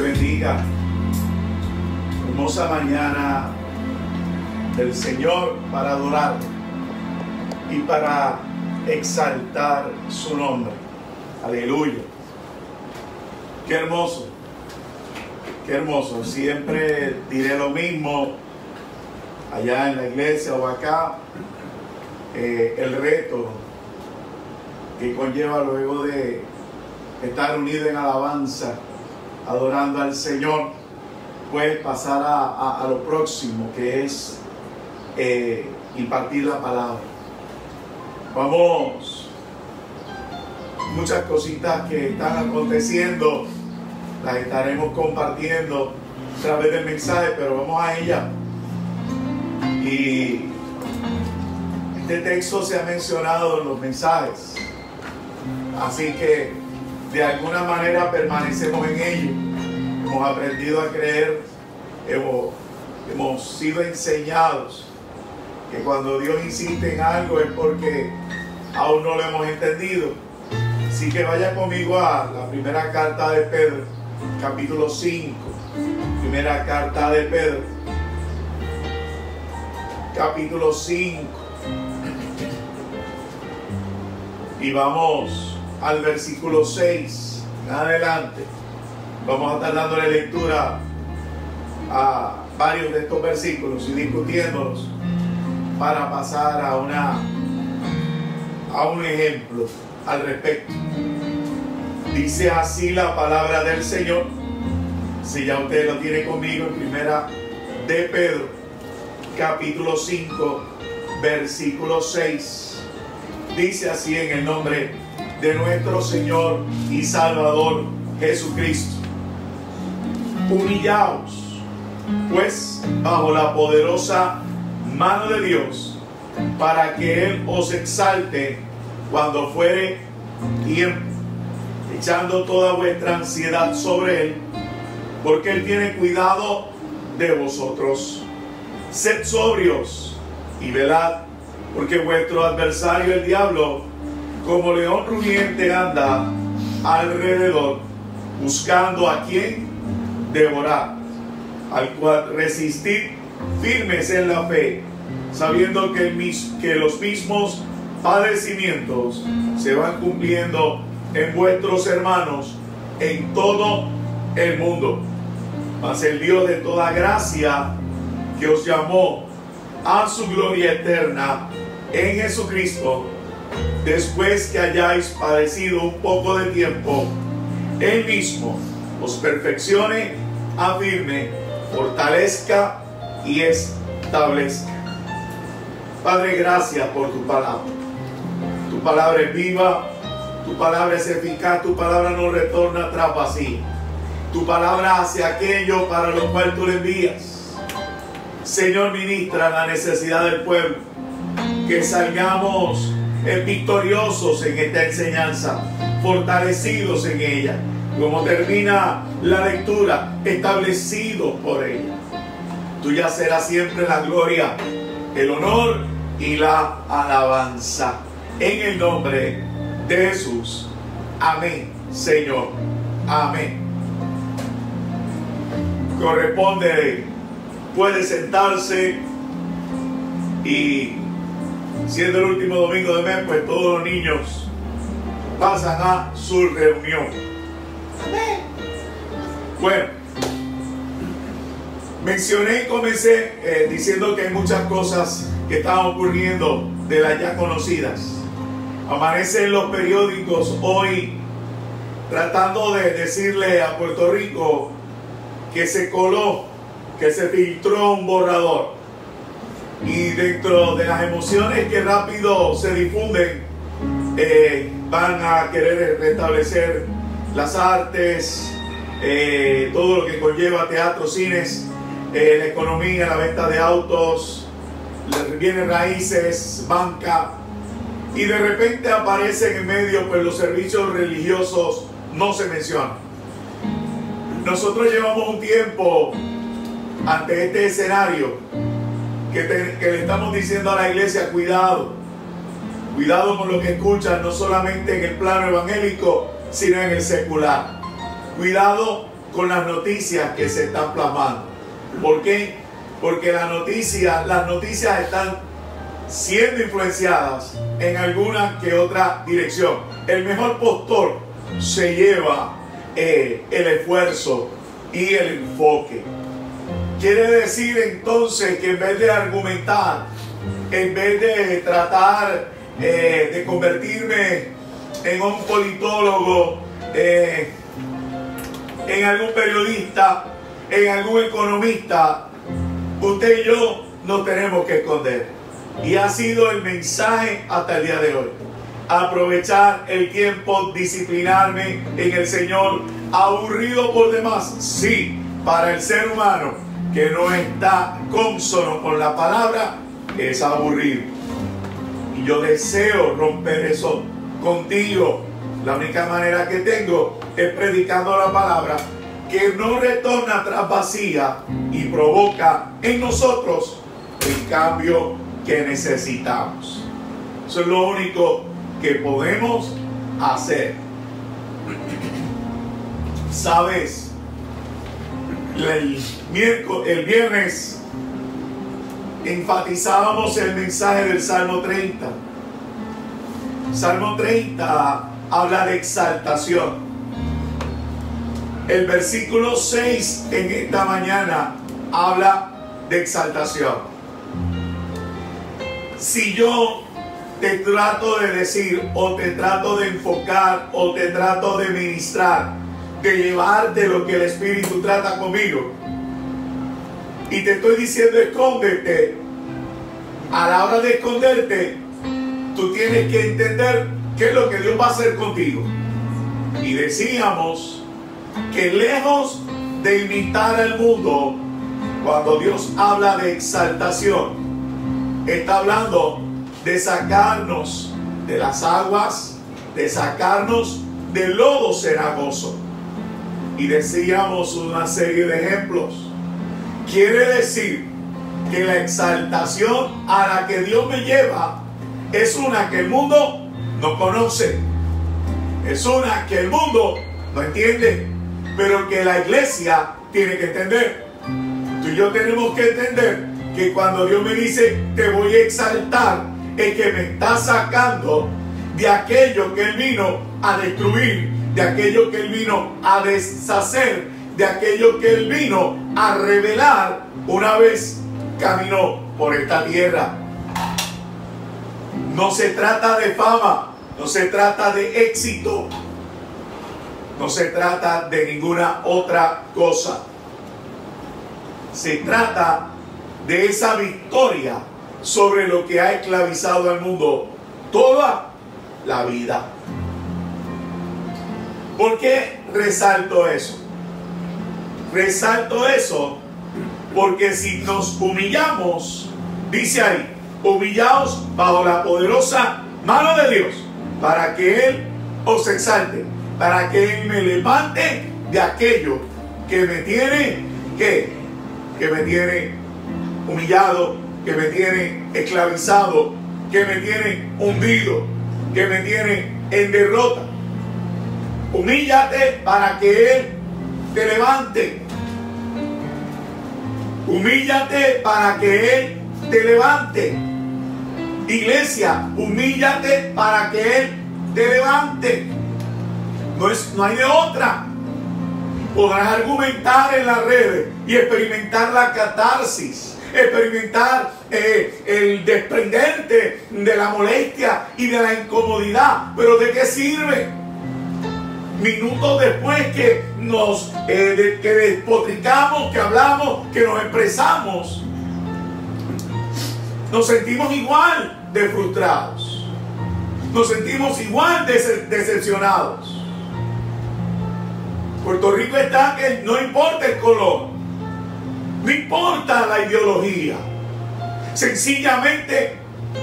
bendiga. Hermosa mañana del Señor para adorar y para exaltar su nombre. Aleluya. Qué hermoso. Qué hermoso. Siempre diré lo mismo allá en la iglesia o acá. Eh, el reto que conlleva luego de estar unido en alabanza, adorando al Señor, pues pasar a, lo próximo, que es eh, impartir la palabra. Vamos, muchas cositas que están aconteciendo, las estaremos compartiendo a través del mensaje, pero vamos a ella. Y este texto se ha mencionado en los mensajes. Así que de alguna manera permanecemos en ello. Hemos aprendido a creer, hemos, hemos sido enseñados que cuando Dios insiste en algo es porque aún no lo hemos entendido. Así que vaya conmigo a la primera carta de Pedro, capítulo 5. Primera carta de Pedro, capítulo 5. Y vamos al versículo 6 adelante. Vamos a estar dándole lectura a varios de estos versículos y discutiéndolos para pasar a una a un ejemplo al respecto. Dice así la palabra del Señor. Si ya usted lo tiene conmigo en primera de Pedro, capítulo 5, versículo 6. Dice así en el nombre de nuestro Señor y Salvador Jesucristo. Humillaos, pues, bajo la poderosa mano de Dios, para que Él os exalte cuando fuere tiempo, echando toda vuestra ansiedad sobre Él, porque Él tiene cuidado de vosotros. Sed sobrios y velad, porque vuestro adversario el diablo, como león rugiente anda alrededor, buscando a quien devorar, al cual resistir firmes en la fe, sabiendo que, que los mismos padecimientos se van cumpliendo en vuestros hermanos en todo el mundo. Mas el Dios de toda gracia que os llamó a su gloria eterna en Jesucristo, después que hayáis padecido un poco de tiempo, Él mismo os perfeccione, afirme, fortalezca y establezca. Padre, gracias por tu palabra. Tu palabra es viva, tu palabra es eficaz, tu palabra no retorna tras vacío. Tu palabra hace aquello para lo cual tú le envías. Señor, ministra la necesidad del pueblo. Que salgamos victoriosos en esta enseñanza, fortalecidos en ella. Como termina la lectura, establecidos por ella. Tuya será siempre la gloria, el honor y la alabanza. En el nombre de Jesús. Amén, Señor. Amén. Corresponde, puede sentarse y siendo el último domingo de mes, pues todos los niños pasan a su reunión. Bueno, mencioné y comencé eh, diciendo que hay muchas cosas que están ocurriendo de las ya conocidas. Amanece en los periódicos hoy tratando de decirle a Puerto Rico que se coló, que se filtró un borrador y dentro de las emociones que rápido se difunden, eh, van a querer restablecer las artes, eh, todo lo que conlleva teatro, cines, eh, la economía, la venta de autos, bienes raíces, banca, y de repente aparecen en medio, pues los servicios religiosos no se mencionan. Nosotros llevamos un tiempo ante este escenario que, le estamos diciendo a la iglesia, cuidado, cuidado con lo que escuchan, no solamente en el plano evangélico, sino en el secular. Cuidado con las noticias que se están plasmando. ¿Por qué? Porque las noticias, las noticias están siendo influenciadas en alguna que otra dirección. El mejor postor se lleva eh, el esfuerzo y el enfoque. Quiere decir entonces que en vez de argumentar, en vez de tratar eh, de convertirme en un politólogo, eh, en algún periodista, en algún economista, usted y yo nos tenemos que esconder. Y ha sido el mensaje hasta el día de hoy. Aprovechar el tiempo, disciplinarme en el Señor, aburrido por demás, sí, para el ser humano que no está consono con la palabra, es aburrido. Y yo deseo romper eso contigo. La única manera que tengo es predicando la palabra que no retorna tras vacía y provoca en nosotros el cambio que necesitamos. Eso es lo único que podemos hacer. Sabes, el, miércoles, el viernes enfatizábamos el mensaje del Salmo 30. Salmo 30 habla de exaltación. El versículo 6 en esta mañana habla de exaltación si yo te trato de decir o te trato de enfocar o te trato de ministrar, de llevar de lo que el Espíritu trata conmigo, y te estoy diciendo escóndete, a la hora de esconderte, tú tienes que entender qué es lo que Dios va a hacer contigo. Y decíamos que lejos de imitar al mundo, cuando Dios habla de exaltación, está hablando de sacarnos de las aguas, de sacarnos del lodo cenagoso. Y decíamos una serie de ejemplos. Quiere decir que la exaltación a la que Dios me lleva es una que el mundo no conoce. Es una que el mundo no entiende, pero que la iglesia tiene que entender. Tú y yo tenemos que entender que cuando Dios me dice te voy a exaltar, es que me está sacando de aquello que Él vino a destruir, de aquello que Él vino a deshacer, de aquello que Él vino a revelar una vez caminó por esta tierra. No se trata de fama, no se trata de éxito, no se trata de ninguna otra cosa. Se trata de esa victoria sobre lo que ha esclavizado al mundo toda la vida. ¿Por qué resalto eso? Resalto eso porque si nos humillamos, dice ahí, humillaos bajo la poderosa mano de Dios, para que Él os exalte, para que Él me levante de aquello que me tiene, que, que me tiene humillado, que me tiene esclavizado, que me tiene hundido, que me tiene en derrota. Humíllate para que Él te levante. Humíllate para que Él te levante. Iglesia, humíllate para que Él te levante. No, es, no hay de otra. Podrás argumentar en las redes y experimentar la catarsis experimentar eh, el desprenderte de la molestia y de la incomodidad. Pero ¿de qué sirve? Minutos después que nos eh, que despotricamos, que hablamos, que nos expresamos, nos sentimos igual de frustrados. Nos sentimos igual de decepcionados. Puerto Rico está que no importa el color, no importa la ideología. Sencillamente,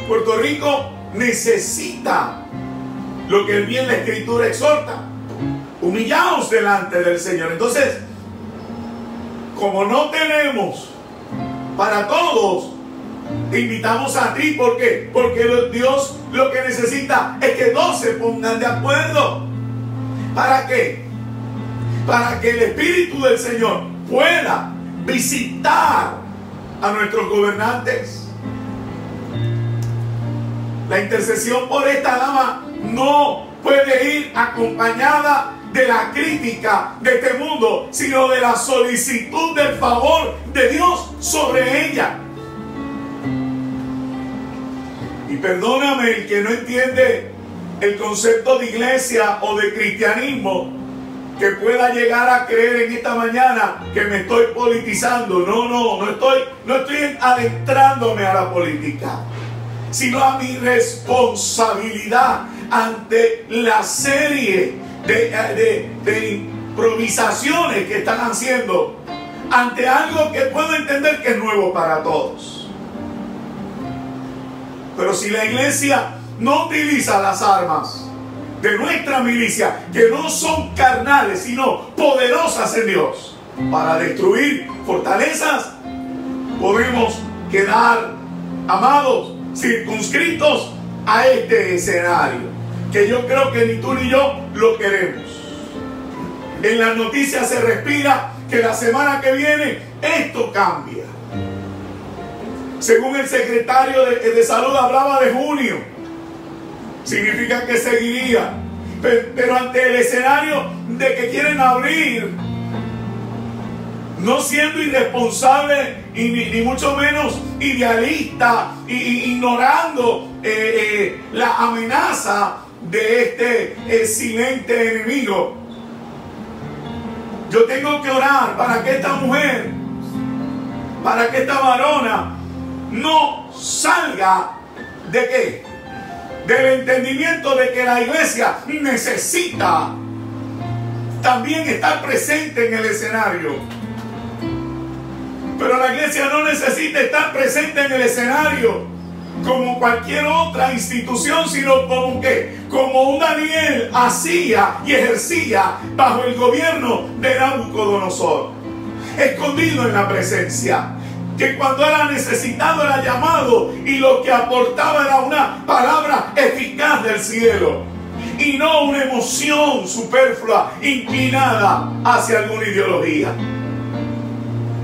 Puerto Rico necesita lo que bien la escritura exhorta. Humillaos delante del Señor. Entonces, como no tenemos para todos, te invitamos a ti. ¿Por qué? Porque Dios lo que necesita es que dos se pongan de acuerdo. ¿Para qué? para que el Espíritu del Señor pueda visitar a nuestros gobernantes. La intercesión por esta dama no puede ir acompañada de la crítica de este mundo, sino de la solicitud del favor de Dios sobre ella. Y perdóname el que no entiende el concepto de iglesia o de cristianismo, que pueda llegar a creer en esta mañana que me estoy politizando. No, no, no estoy, no estoy adentrándome a la política, sino a mi responsabilidad ante la serie de, improvisaciones que están haciendo, ante algo que puedo entender que es nuevo para todos. Pero si la iglesia no utiliza las armas, de nuestra milicia, que no son carnales, sino poderosas en Dios, para destruir fortalezas, podemos quedar, amados, circunscritos a este escenario, que yo creo que ni tú ni yo lo queremos. En las noticias se respira que la semana que viene esto cambia. Según el secretario de, de salud hablaba de junio, significa que seguiría. Pero ante el escenario de que quieren abrir, no siendo irresponsable y ni, mucho menos idealista, y, ignorando eh, eh, la amenaza de este excelente enemigo. Yo tengo que orar para que esta mujer, para que esta varona no salga de qué? del entendimiento de que la iglesia necesita también estar presente en el escenario. Pero la iglesia no necesita estar presente en el escenario como cualquier otra institución, sino como que, como un Daniel hacía y ejercía bajo el gobierno de Nabucodonosor, escondido en la presencia que cuando era necesitado era llamado y lo que aportaba era una palabra eficaz del cielo y no una emoción superflua inclinada hacia alguna ideología.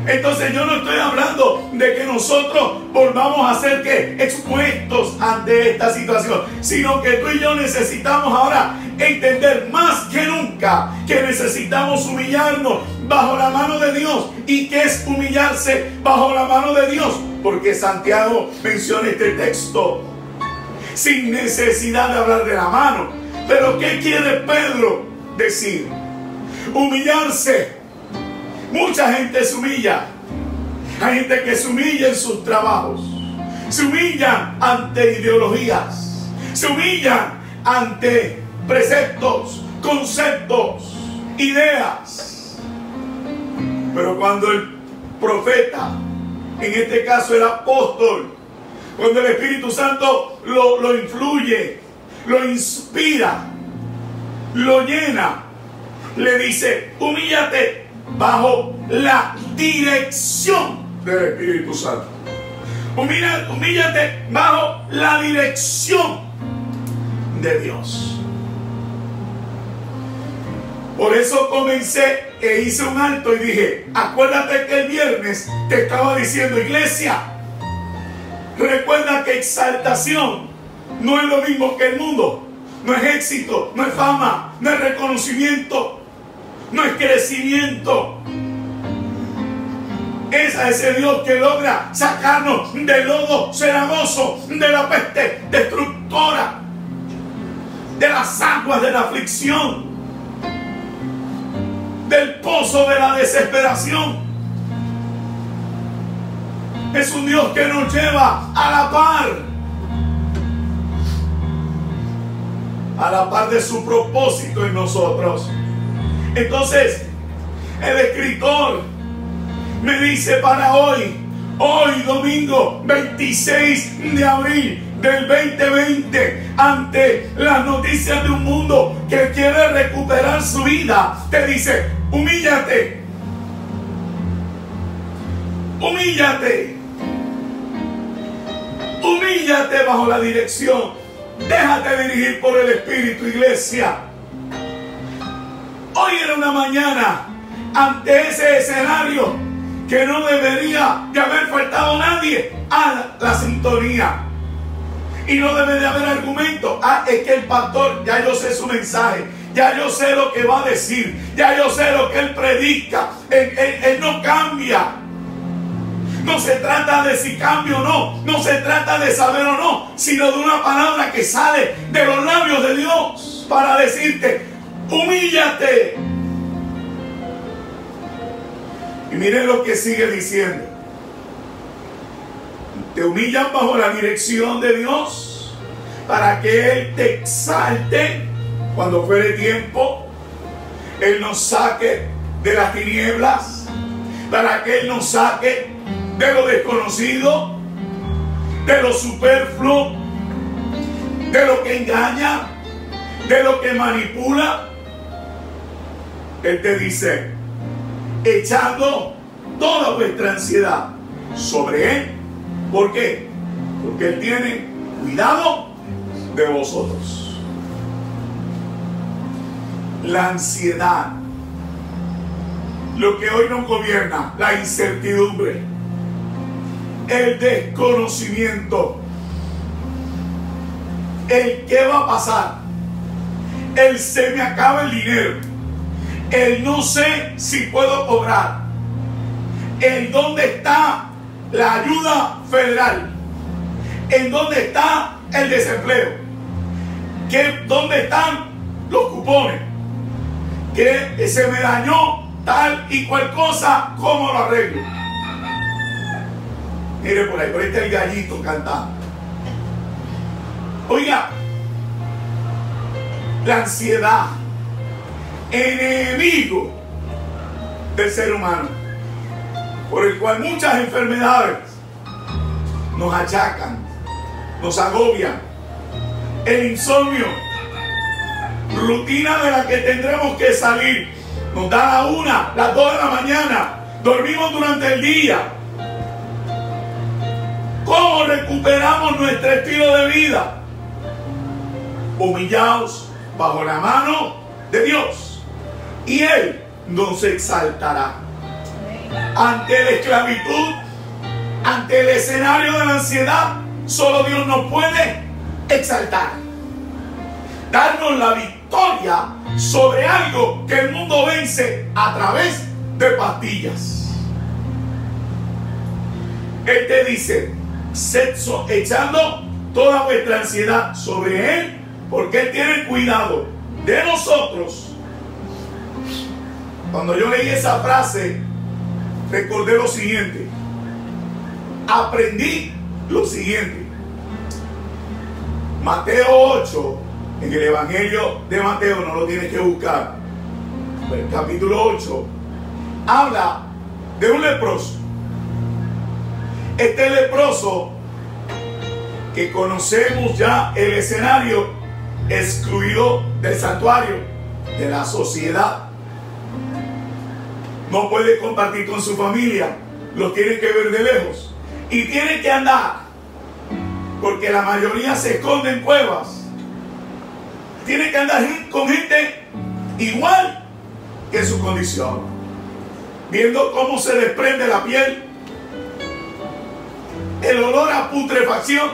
Entonces yo no estoy hablando de que nosotros volvamos a ser que expuestos ante esta situación, sino que tú y yo necesitamos ahora entender más que nunca que necesitamos humillarnos bajo la mano de Dios. ¿Y que es humillarse bajo la mano de Dios? Porque Santiago menciona este texto sin necesidad de hablar de la mano. Pero ¿qué quiere Pedro decir? Humillarse Mucha gente se humilla. Hay gente que se humilla en sus trabajos. Se humillan ante ideologías. Se humillan ante preceptos, conceptos, ideas. Pero cuando el profeta, en este caso el apóstol, cuando el Espíritu Santo lo, lo influye, lo inspira, lo llena, le dice, humíllate bajo la dirección del Espíritu Santo. humíllate bajo la dirección de Dios. Por eso comencé e hice un alto y dije, acuérdate que el viernes te estaba diciendo, iglesia, recuerda que exaltación no es lo mismo que el mundo, no es éxito, no es fama, no es reconocimiento, no es crecimiento. Es a ese Dios que logra sacarnos del lodo cenagoso, de la peste destructora, de las aguas de la aflicción, del pozo de la desesperación. Es un Dios que nos lleva a la par, a la par de su propósito en nosotros. Entonces, el escritor me dice para hoy, hoy domingo 26 de abril del 2020, ante las noticias de un mundo que quiere recuperar su vida, te dice, humíllate, humíllate, humíllate bajo la dirección, déjate dirigir por el Espíritu, iglesia Hoy era una mañana ante ese escenario que no debería de haber faltado nadie a la sintonía. Y no debe de haber argumento. Ah, es que el pastor, ya yo sé su mensaje, ya yo sé lo que va a decir, ya yo sé lo que él predica. Él, no cambia. No se trata de si cambia o no, no se trata de saber o no, sino de una palabra que sale de los labios de Dios para decirte, humíllate. Y miren lo que sigue diciendo. Te humillan bajo la dirección de Dios para que Él te exalte cuando fuere tiempo. Él nos saque de las tinieblas para que Él nos saque de lo desconocido, de lo superfluo, de lo que engaña, de lo que manipula. Él te dice, echando toda vuestra ansiedad sobre Él. ¿Por qué? Porque Él tiene cuidado de vosotros. La ansiedad, lo que hoy nos gobierna, la incertidumbre, el desconocimiento, el qué va a pasar, el se me acaba el dinero, el no sé si puedo cobrar, el dónde está la ayuda federal, en dónde está el desempleo, ¿Qué, dónde están los cupones, que se me dañó tal y cual cosa, ¿cómo lo arreglo? Mire por ahí, por ahí está el gallito cantando. Oiga, la ansiedad, enemigo del ser humano, por el cual muchas enfermedades nos achacan, nos agobian. El insomnio, rutina de la que tendremos que salir, nos da la una, las dos de la mañana, dormimos durante el día. ¿Cómo recuperamos nuestro estilo de vida? Humillados bajo la mano de Dios. Y Él nos exaltará. Ante la esclavitud, ante el escenario de la ansiedad, solo Dios nos puede exaltar. Darnos la victoria sobre algo que el mundo vence a través de pastillas. Él te dice, sexo, echando toda vuestra ansiedad sobre Él, porque Él tiene cuidado de nosotros. Cuando yo leí esa frase, recordé lo siguiente. Aprendí lo siguiente. Mateo 8, en el Evangelio de Mateo, no lo tienes que buscar. El capítulo 8 habla de un leproso. Este leproso que conocemos ya el escenario excluido del santuario, de la sociedad. No puede compartir con su familia, lo tiene que ver de lejos. Y tiene que andar, porque la mayoría se esconde en cuevas. Tiene que andar con gente igual que su condición. Viendo cómo se desprende la piel, el olor a putrefacción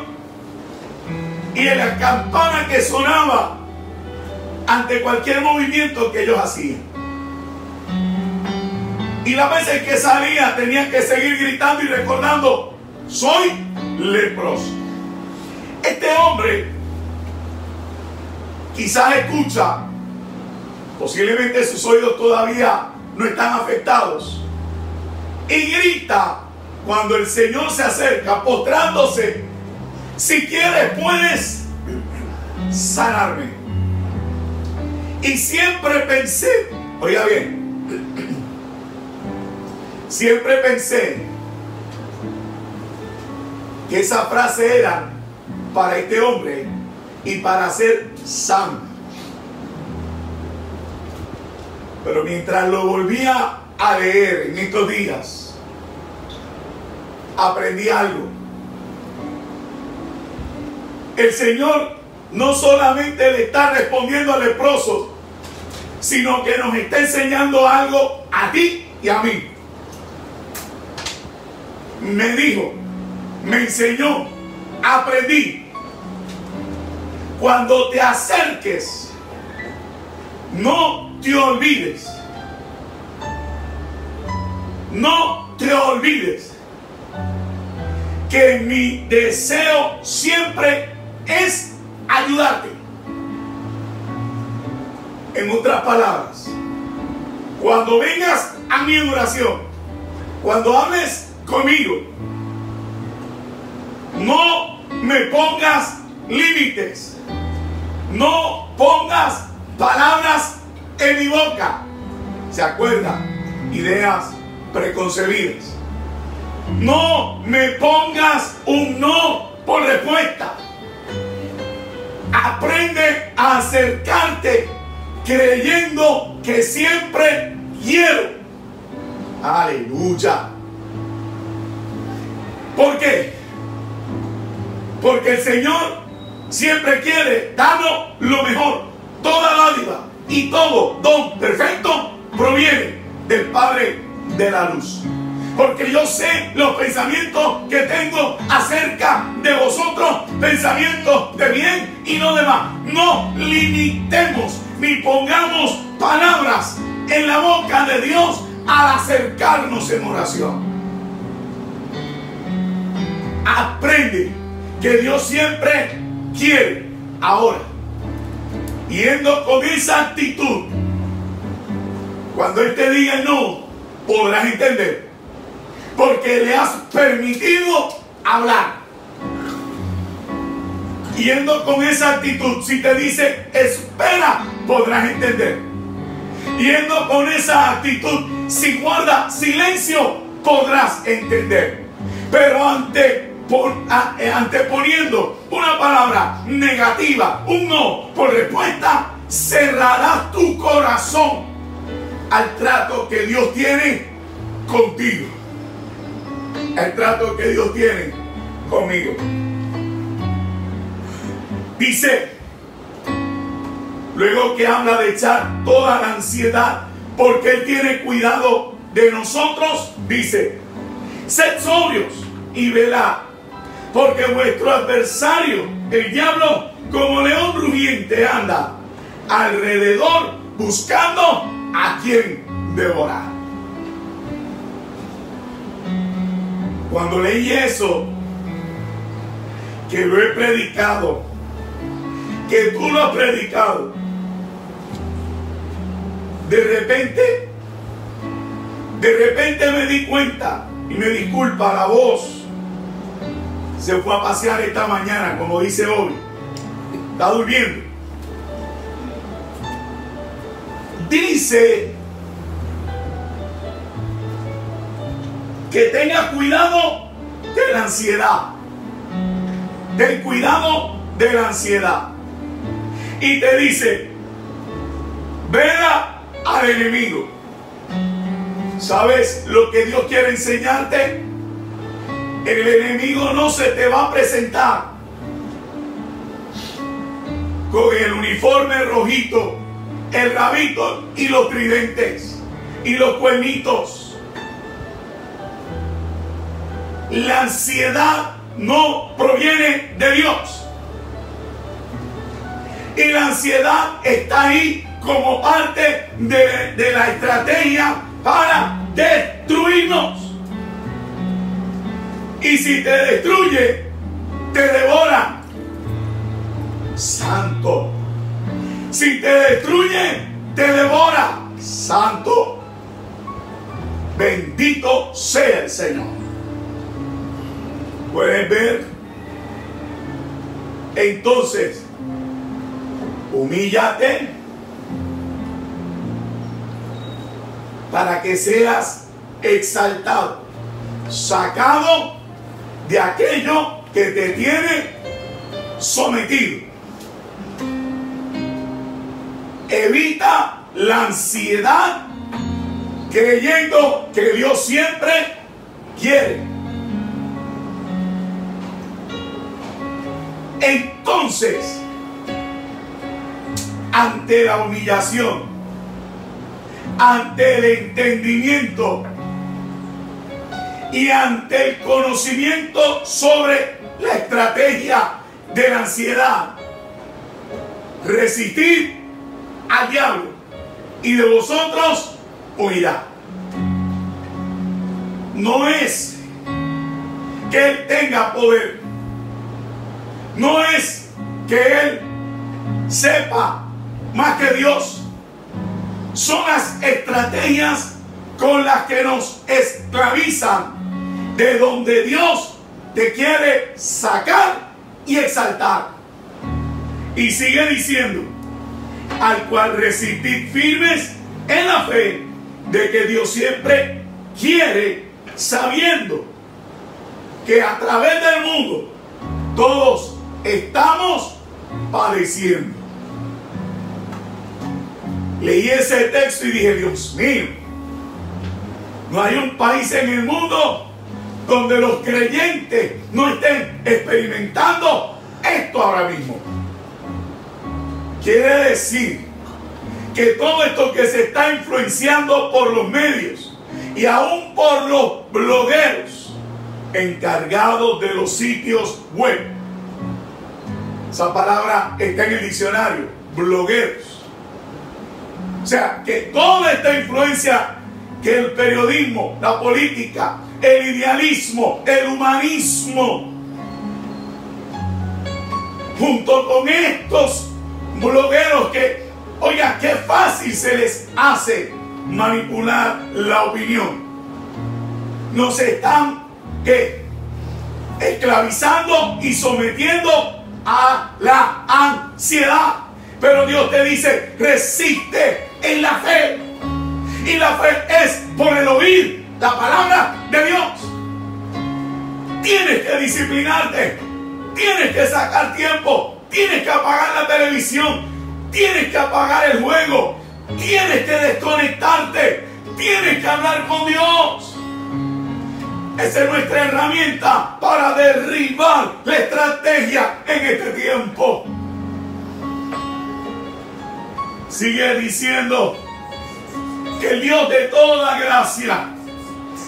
y la campana que sonaba ante cualquier movimiento que ellos hacían. Y las veces que salía tenían que seguir gritando y recordando, soy leproso. Este hombre quizás escucha, posiblemente sus oídos todavía no están afectados, y grita cuando el Señor se acerca, postrándose si quieres, puedes sanarme. Y siempre pensé, oiga bien, siempre pensé que esa frase era para este hombre y para ser sano. Pero mientras lo volvía a leer en estos días, aprendí algo el Señor no solamente le está respondiendo al leproso, sino que nos está enseñando algo a ti y a mí. Me dijo, me enseñó, aprendí. Cuando te acerques, no te olvides. No te olvides que mi deseo siempre es ayudarte. En otras palabras, cuando vengas a mi oración, cuando hables conmigo, no me pongas límites, no pongas palabras en mi boca. ¿Se acuerda? Ideas preconcebidas. No me pongas un no por respuesta. Aprende a acercarte creyendo que siempre quiero. Aleluya. ¿Por qué? Porque el Señor siempre quiere darnos lo mejor. Toda vida y todo don perfecto proviene del Padre de la luz. Porque yo sé los pensamientos que tengo acerca de vosotros, pensamientos de bien y no de mal. No limitemos ni pongamos palabras en la boca de Dios al acercarnos en oración. Aprende que Dios siempre quiere ahora. Yendo con esa actitud, cuando Él te diga no, podrás entender. Porque le has permitido hablar yendo con esa actitud, si te dice espera, podrás entender. Yendo con esa actitud, si guarda silencio, podrás entender. Pero ante, anteponiendo una palabra negativa, un no por respuesta, cerrarás tu corazón al trato que Dios tiene contigo. El trato que Dios tiene conmigo. Dice, luego que habla de echar toda la ansiedad, porque Él tiene cuidado de nosotros, dice, sed sobrios y velad, porque vuestro adversario, el diablo, como león rugiente anda alrededor buscando a quien devorar. Cuando leí eso, que lo he predicado, que tú lo has predicado, de repente, de repente me di cuenta y me disculpa la voz. Se fue a pasear esta mañana, como dice hoy. Está durmiendo. Dice que tenga cuidado de la ansiedad. Ten cuidado de la ansiedad y te dice, vea al enemigo. ¿Sabes lo que Dios quiere enseñarte? El enemigo no se te va a presentar con el uniforme rojito, el rabito y los tridentes y los cuernitos. La ansiedad no proviene de Dios. Y la ansiedad está ahí como parte de, la estrategia para destruirnos. Y si te destruye, te devora. Santo. Si te destruye, te devora. Santo. Bendito sea el Señor. ¿Puedes ver? Entonces, humíllate para que seas exaltado, sacado de aquello que te tiene sometido. Evita la ansiedad creyendo que Dios siempre quiere. Entonces, ante la humillación, ante el entendimiento y ante el conocimiento sobre la estrategia de la ansiedad. Resistir al diablo y de vosotros huirá. No es que Él tenga poder. No es que Él sepa más que Dios. Son las estrategias con las que nos esclavizan de donde Dios te quiere sacar y exaltar. Y sigue diciendo, al cual resistid firmes en la fe de que Dios siempre quiere, sabiendo que a través del mundo todos estamos padeciendo. Leí ese texto y dije, Dios mío, no hay un país en el mundo donde los creyentes no estén experimentando esto ahora mismo. Quiere decir que todo esto que se está influenciando por los medios y aún por los blogueros encargados de los sitios web, esa palabra está en el diccionario, blogueros. O sea, que toda esta influencia que el periodismo, la política, el idealismo, el humanismo, junto con estos blogueros que, oiga, qué fácil se les hace manipular la opinión. Nos están esclavizando y sometiendo a la ansiedad. Pero Dios te dice, resiste en la fe. Y la fe es por el oír la palabra de Dios. Tienes que disciplinarte. Tienes que sacar tiempo. Tienes que apagar la televisión. Tienes que apagar el juego. Tienes que desconectarte. Tienes que hablar con Dios. Esa es nuestra herramienta para derribar la estrategia en este tiempo. Sigue diciendo que el Dios de toda gracia,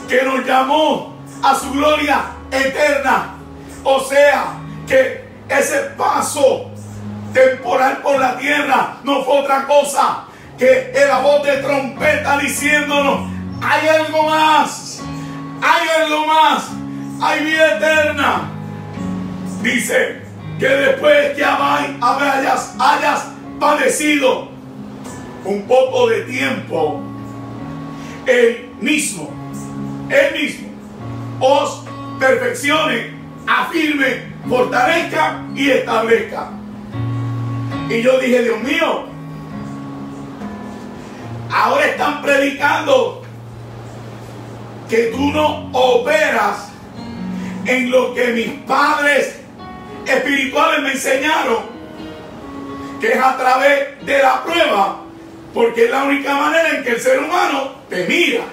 que nos llamó a su gloria eterna, o sea, que ese paso temporal por la tierra no fue otra cosa que la voz de trompeta diciéndonos, hay algo más, hay algo más, hay vida eterna. Dice que después que hayas, hayas padecido un poco de tiempo, él mismo, él mismo os perfeccione, afirme, fortalezca y establezca. Y yo dije, Dios mío, ahora están predicando que tú no operas en lo que mis padres espirituales me enseñaron, que es a través de la prueba, porque es la única manera en que el ser humano te mira.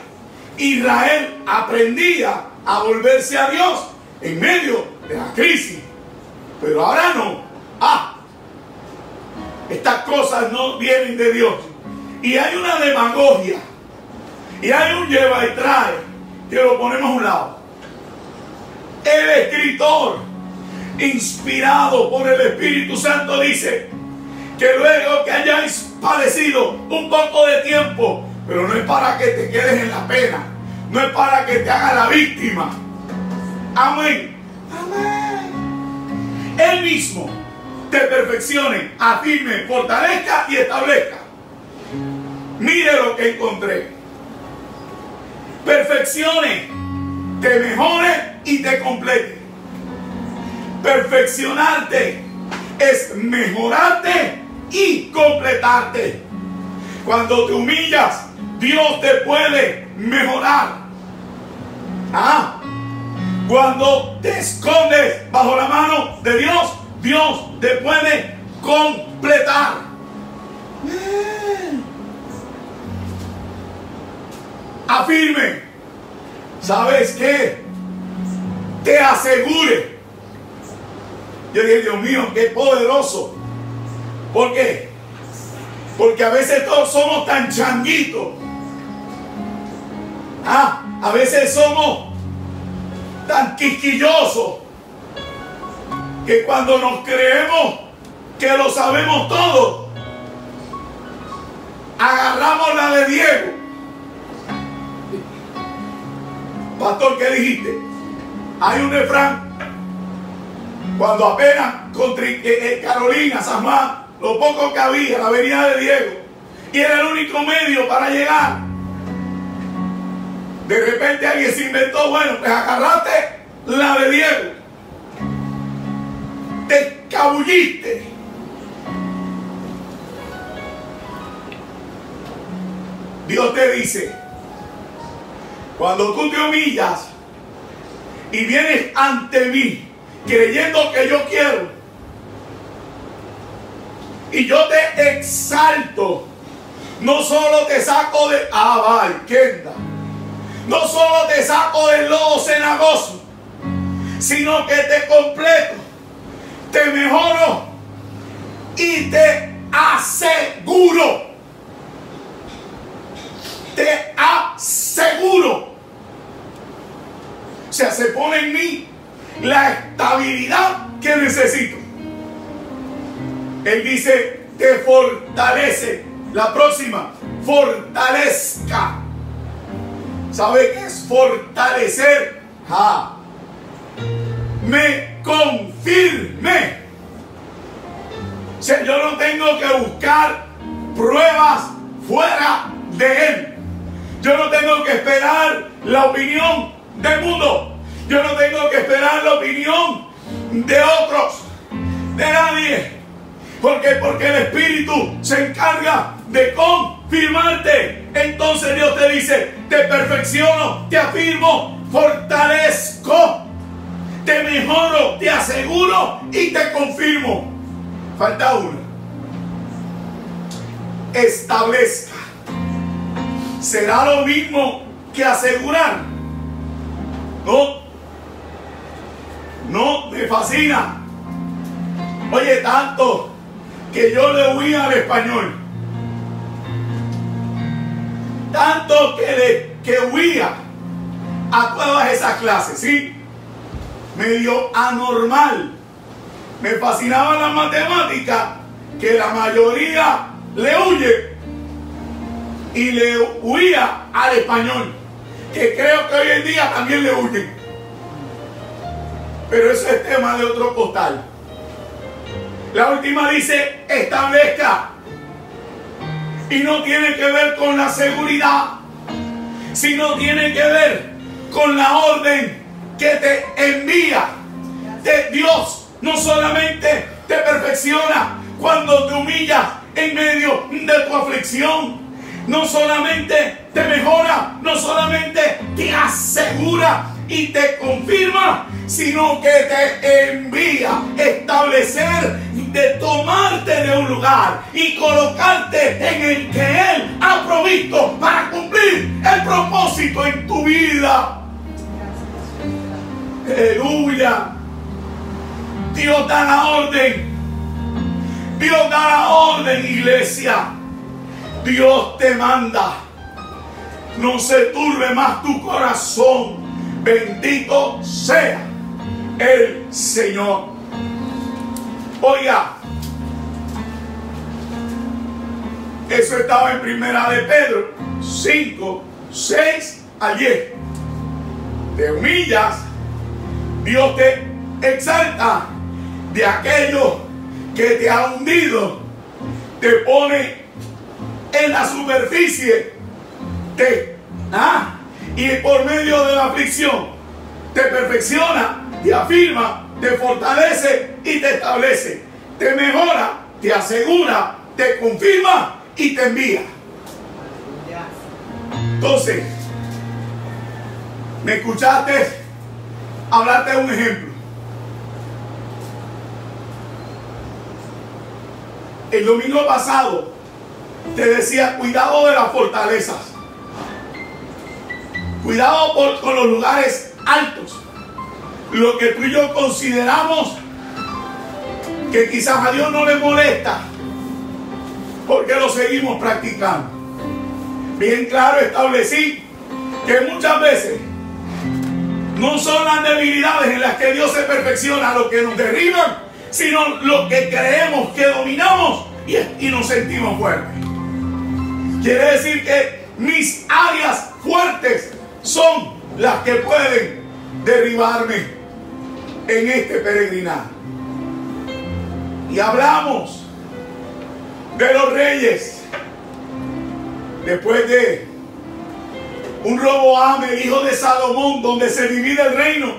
Israel aprendía a volverse a Dios en medio de la crisis, pero ahora no. Ah, estas cosas no vienen de Dios. Y hay una demagogia. Y hay un lleva y trae que lo ponemos a un lado. El escritor, inspirado por el Espíritu Santo, dice que luego que hayáis padecido un poco de tiempo, pero no es para que te quedes en la pena, no es para que te haga la víctima. Amén. Amén. Él mismo te perfeccione, afirme, fortalezca y establezca. Mire lo que encontré. Perfeccione, te mejore y te complete. Perfeccionarte es mejorarte y completarte. Cuando te humillas, Dios te puede mejorar. Ah, cuando te escondes bajo la mano de Dios, Dios te puede completar. Afirme. ¿Sabes qué? Te asegure. Yo dije, Dios mío, qué poderoso. ¿Por qué? Porque a veces todos somos tan changuitos A veces somos tan quisquillosos que cuando nos creemos que lo sabemos todo, agarramos la de Diego. Pastor, ¿qué dijiste? Hay un refrán. Cuando apenas con eh, eh, Carolina, San Juan, lo poco que había, la avenida de Diego, y era el único medio para llegar. De repente alguien se inventó, bueno, pues agarraste la de Diego. Te escabulliste. Dios te dice, cuando tú te humillas y vienes ante mí creyendo que yo quiero y yo te exalto, no solo te saco de Abal, Kenda, no solo te saco del lodo cenagoso, sino que te completo, te mejoro y te aseguro te aseguro. O sea, se pone en mí la estabilidad que necesito. Él dice, te fortalece. La próxima, fortalezca. ¿Sabe qué es fortalecer? Me confirme. O sea, yo no tengo que buscar pruebas fuera de Él. Yo no tengo que esperar la opinión del mundo. Yo no tengo que esperar la opinión de otros, de nadie. Porque porque el Espíritu se encarga de confirmarte. Entonces Dios te dice, te perfecciono, te afirmo, fortalezco, te mejoro, te aseguro y te confirmo. Falta uno. Establezca será lo mismo que asegurar. No, no, me fascina. Oye, tanto que yo le huía al español. Tanto que, le, que huía a todas esas clases, ¿sí? Medio anormal. Me fascinaba la matemática, que la mayoría le huye y le huía al español, que creo que hoy en día también le huyen. Pero eso es tema de otro costal. La última dice, establezca. Y no tiene que ver con la seguridad, sino tiene que ver con la orden que te envía de Dios. No solamente te perfecciona cuando te humillas en medio de tu aflicción, no solamente te mejora, no solamente te asegura y te confirma, sino que te envía establecer de tomarte de un lugar y colocarte en el que Él ha provisto para cumplir el propósito en tu vida. Aleluya. Dios da la orden. Dios da la orden, iglesia. Dios te manda. No se turbe más tu corazón. Bendito sea el Señor. Oiga, eso estaba en primera de Pedro 5, 6 ayer. Te humillas, Dios te exalta de aquello que te ha hundido, te pone en la superficie. Te, ah, y por medio de la aflicción te perfecciona, te afirma, te fortalece y te establece. Te mejora, te asegura, te confirma y te envía. Entonces, ¿me escuchaste? Hablarte de un ejemplo. El domingo pasado te decía, cuidado de las fortalezas. Cuidado con los lugares altos. Lo que tú y yo consideramos que quizás a Dios no le molesta. Porque lo seguimos practicando. Bien claro establecí que muchas veces no son las debilidades en las que Dios se perfecciona lo que nos derriban, sino lo que creemos que dominamos y, y nos sentimos fuertes. Quiere decir que mis áreas fuertes son las que pueden derribarme en este peregrinaje. Y hablamos de los reyes después de un Roboam, el hijo de Salomón, donde se divide el reino,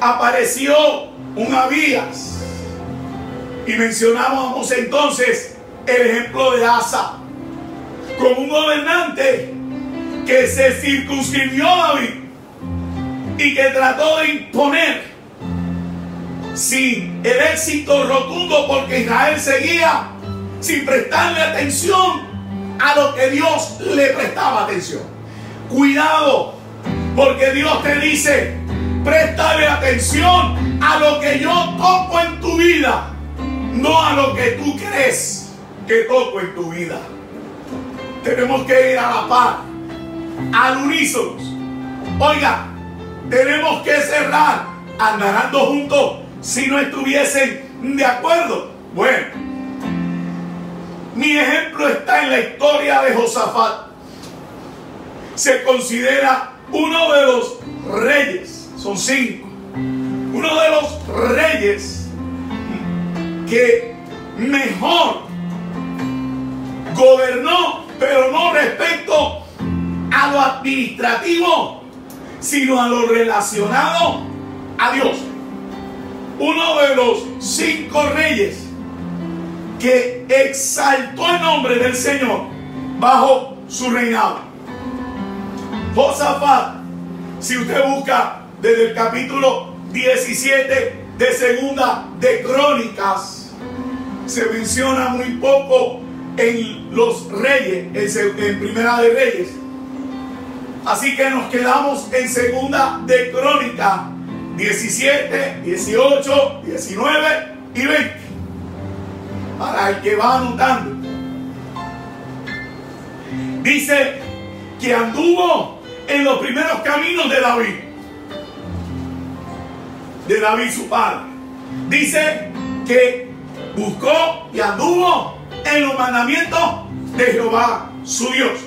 apareció un Abías. Y mencionábamos entonces el ejemplo de Asa, como un gobernante que se circunscribió David y que trató de imponer sin el éxito rotundo porque Israel seguía sin prestarle atención a lo que Dios le prestaba atención. Cuidado, porque Dios te dice, préstale atención a lo que yo toco en tu vida, no a lo que tú crees que toco en tu vida. Tenemos que ir a la paz, al unísono. Oiga, tenemos que cerrar, andando juntos si no estuviesen de acuerdo. Bueno, mi ejemplo está en la historia de Josafat se considera uno de los reyes, son cinco, uno de los reyes que mejor gobernó, pero no respecto a lo administrativo, sino a lo relacionado a Dios. Uno de los cinco reyes que exaltó el nombre del Señor bajo su reinado. Josafat, si usted busca desde el capítulo 17 de segunda de Crónicas, se menciona muy poco en los reyes, en, primera de reyes. Así que nos quedamos en segunda de Crónica 17, 18, 19 y 20. Para el que va anotando. Dice que anduvo en los primeros caminos de David. De David su padre. Dice que buscó y anduvo en los mandamientos de Jehová su Dios.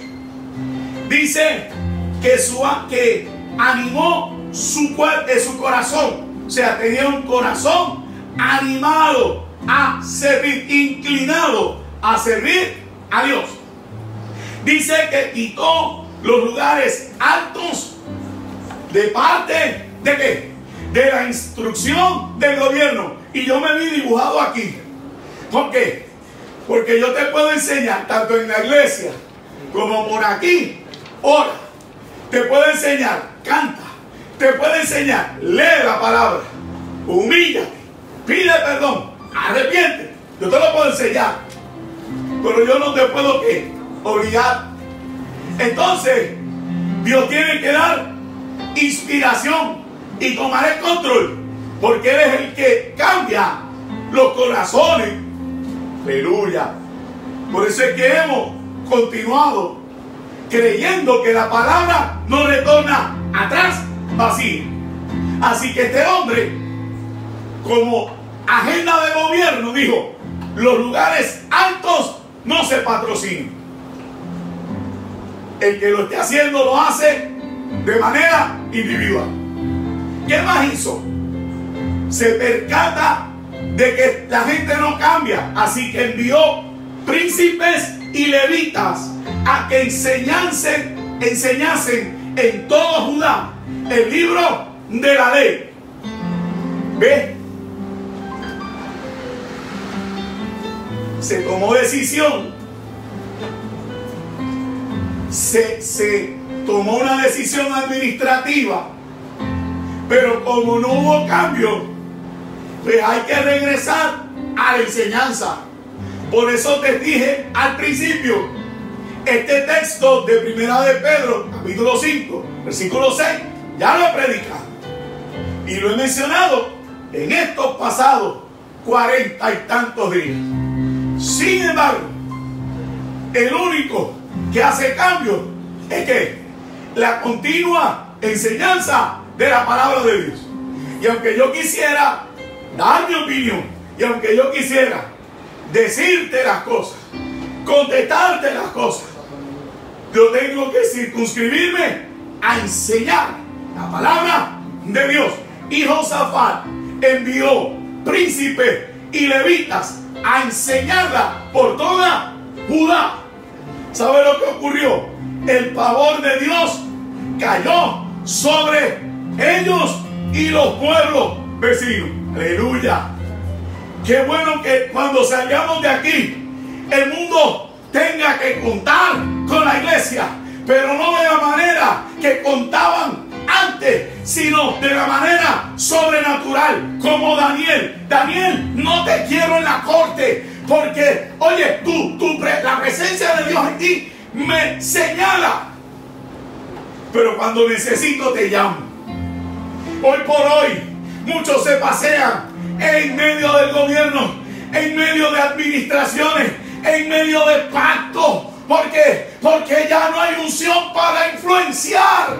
Dice que, su, que animó su, cuerpo, su corazón. O sea, tenía un corazón animado a servir, inclinado a servir a Dios. Dice que quitó los lugares altos de parte de qué? De la instrucción del gobierno. Y yo me vi dibujado aquí. ¿Por qué? Porque yo te puedo enseñar, tanto en la iglesia como por aquí, ora. Te puedo enseñar, canta. Te puedo enseñar, lee la palabra. Humíllate, pide perdón, arrepiente. Yo te lo puedo enseñar. Pero yo no te puedo ¿qué? obligar entonces, Dios tiene que dar inspiración y tomar el control, porque Él es el que cambia los corazones. Aleluya. Por eso es que hemos continuado creyendo que la palabra no retorna atrás vacía. Así que este hombre, como agenda de gobierno, dijo, los lugares altos no se patrocinan el que lo esté haciendo lo hace de manera individual. ¿Qué más hizo? Se percata de que la gente no cambia, así que envió príncipes y levitas a que enseñasen, enseñasen en todo Judá el libro de la ley. ¿Ve? Se tomó decisión se, tomó una decisión administrativa, pero como no hubo cambio, pues hay que regresar a la enseñanza. Por eso te dije al principio, este texto de Primera de Pedro, capítulo 5, versículo 6, ya lo he predicado. Y lo he mencionado en estos pasados cuarenta y tantos días. Sin embargo, el único que hace cambio es que la continua enseñanza de la palabra de Dios. Y aunque yo quisiera dar mi opinión, y aunque yo quisiera decirte las cosas, contestarte las cosas, yo tengo que circunscribirme a enseñar la palabra de Dios. Y Josafat envió príncipes y levitas a enseñarla por toda Judá. ¿Sabe lo que ocurrió? El pavor de Dios cayó sobre ellos y los pueblos vecinos. Aleluya. Qué bueno que cuando salgamos de aquí, el mundo tenga que contar con la iglesia, pero no de la manera que contaban antes, sino de la manera sobrenatural, como Daniel. Daniel, no te quiero en la corte, porque, oye, tú, tú, la presencia de Dios en ti me señala. Pero cuando necesito te llamo. Hoy por hoy, muchos se pasean en medio del gobierno, en medio de administraciones, en medio de pactos. ¿Por qué? Porque ya no hay unción para influenciar.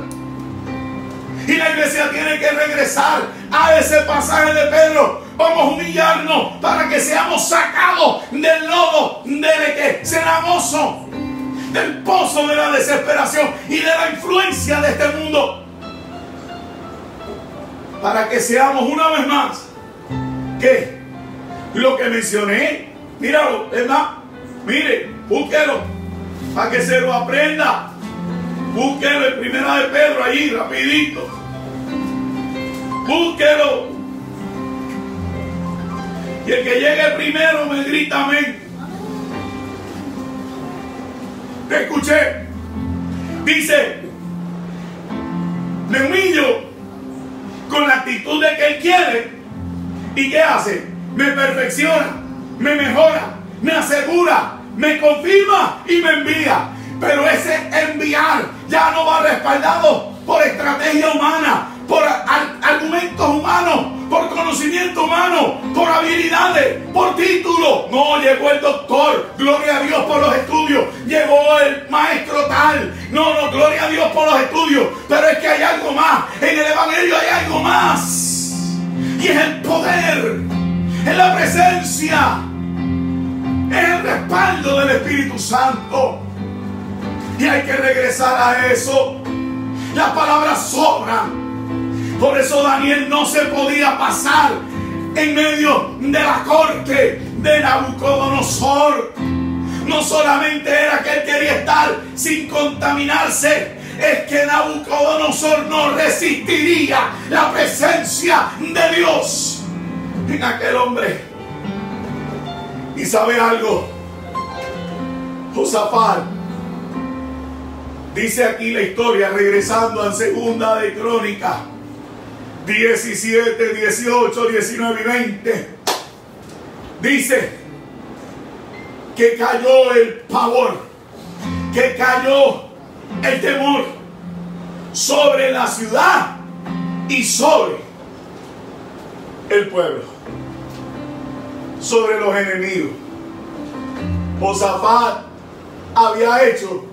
Y la iglesia tiene que regresar a ese pasaje de Pedro. Vamos a humillarnos para que seamos sacados del lodo del que cenagoso, del pozo de la desesperación y de la influencia de este mundo. Para que seamos una vez más que lo que mencioné, míralo, más, mire, búsquelo para que se lo aprenda. Búsquelo en primera de Pedro ahí, rapidito. Búsquelo. Y el que llegue primero me grita amén. Te escuché. Dice, me humillo con la actitud de que él quiere. ¿Y qué hace? Me perfecciona, me mejora, me asegura, me confirma y me envía. Pero ese enviar ya no va respaldado por estrategia humana, por argumentos humanos, por conocimiento humano, por habilidades, por título. No, llegó el doctor, gloria a Dios por los estudios, llegó el maestro tal. No, no, gloria a Dios por los estudios. Pero es que hay algo más. En el Evangelio hay algo más. Y es el poder, es la presencia, es el respaldo del Espíritu Santo. Y hay que regresar a eso. Las palabras sobran. Por eso Daniel no se podía pasar en medio de la corte de Nabucodonosor. No solamente era que él quería estar sin contaminarse, es que Nabucodonosor no resistiría la presencia de Dios en aquel hombre. Y sabe algo, Josafat dice aquí la historia, regresando a segunda de Crónica 17, 18, 19 y 20. Dice que cayó el pavor, que cayó el temor sobre la ciudad y sobre el pueblo, sobre los enemigos. Josafat había hecho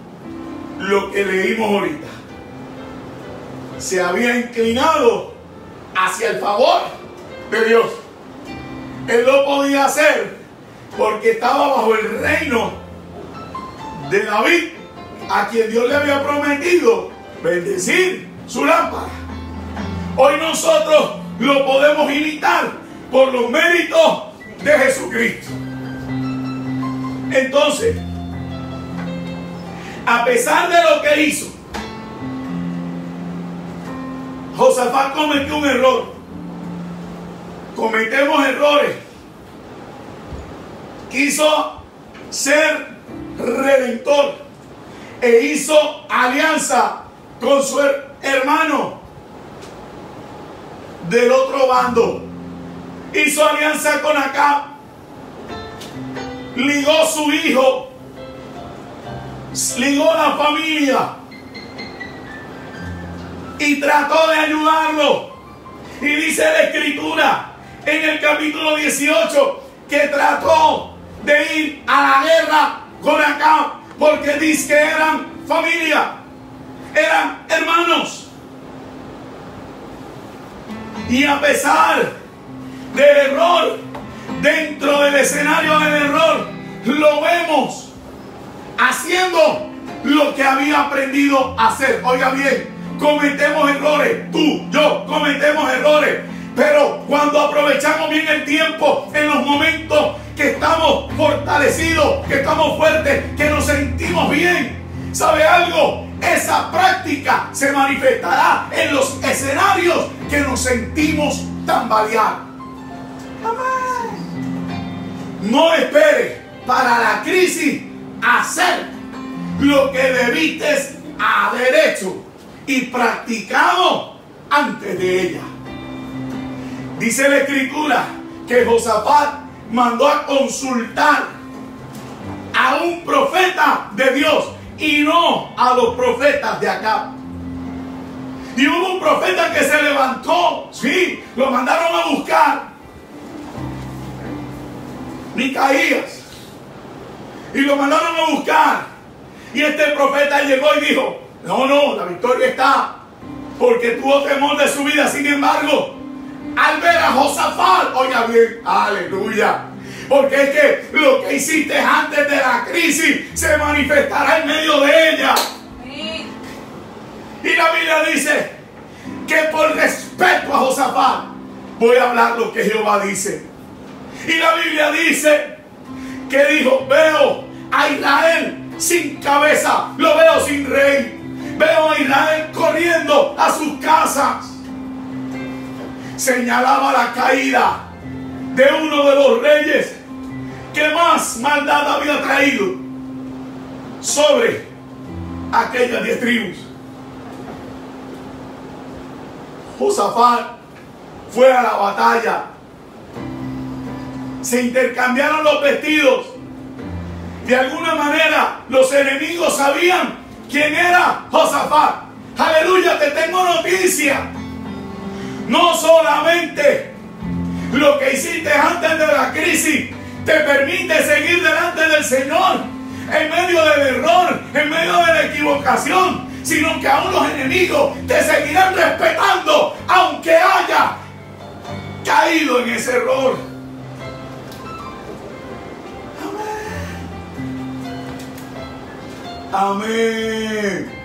lo que leímos ahorita. Se había inclinado hacia el favor de Dios. Él lo podía hacer porque estaba bajo el reino de David, a quien Dios le había prometido bendecir su lámpara. Hoy nosotros lo podemos imitar por los méritos de Jesucristo. Entonces, a pesar de lo que hizo, Josafat cometió un error. Cometemos errores. Quiso ser redentor e hizo alianza con su hermano del otro bando. Hizo alianza con acá. Ligó su hijo. Ligó la familia y trató de ayudarlo. Y dice la escritura en el capítulo 18 que trató de ir a la guerra con acá porque dice que eran familia. eran hermanos. Y a pesar del error, dentro del escenario del error, lo vemos haciendo lo que había aprendido a hacer. Oiga bien, cometemos errores, tú, yo, cometemos errores. Pero cuando aprovechamos bien el tiempo, en los momentos que estamos fortalecidos, que estamos fuertes, que nos sentimos bien, ¿sabe algo? Esa práctica se manifestará en los escenarios que nos sentimos tambalear. No espere para la crisis hacer lo que debiste haber hecho y practicado antes de ella. Dice la escritura que Josafat mandó a consultar a un profeta de Dios y no a los profetas de acá. Y hubo un profeta que se levantó, sí, lo mandaron a buscar. Micaías. Y lo mandaron a buscar. Y este profeta llegó y dijo, no, no, la victoria está. Porque tuvo temor de su vida. Sin embargo, al ver a Josafat, oiga bien, aleluya. Porque es que lo que hiciste antes de la crisis se manifestará en medio de ella. Y la Biblia dice que por respeto a Josafat voy a hablar lo que Jehová dice. Y la Biblia dice que dijo, veo a Israel sin cabeza, lo veo sin rey. Veo a Israel corriendo a sus casas. Señalaba la caída de uno de los reyes que más maldad había traído sobre aquellas diez tribus. Josafat fue a la batalla. Se intercambiaron los vestidos. De alguna manera los enemigos sabían quién era Josafat. Aleluya, te tengo noticia. No solamente lo que hiciste antes de la crisis te permite seguir delante del Señor en medio del error, en medio de la equivocación, sino que aún los enemigos te seguirán respetando aunque haya caído en ese error. Amén.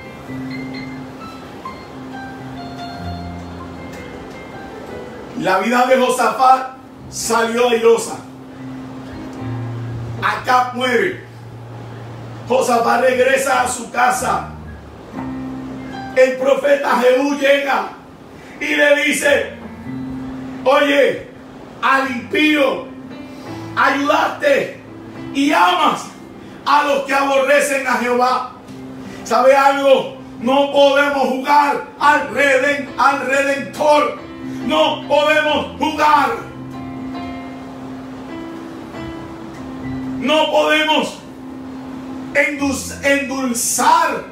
La vida de Josafat salió airosa. Acá muere. Josafat regresa a su casa. El profeta Jehú llega y le dice, oye, al impío ayudaste y amas a los que aborrecen a Jehová. ¿Sabe algo? No podemos jugar al, al redentor. No podemos jugar. No podemos endulzar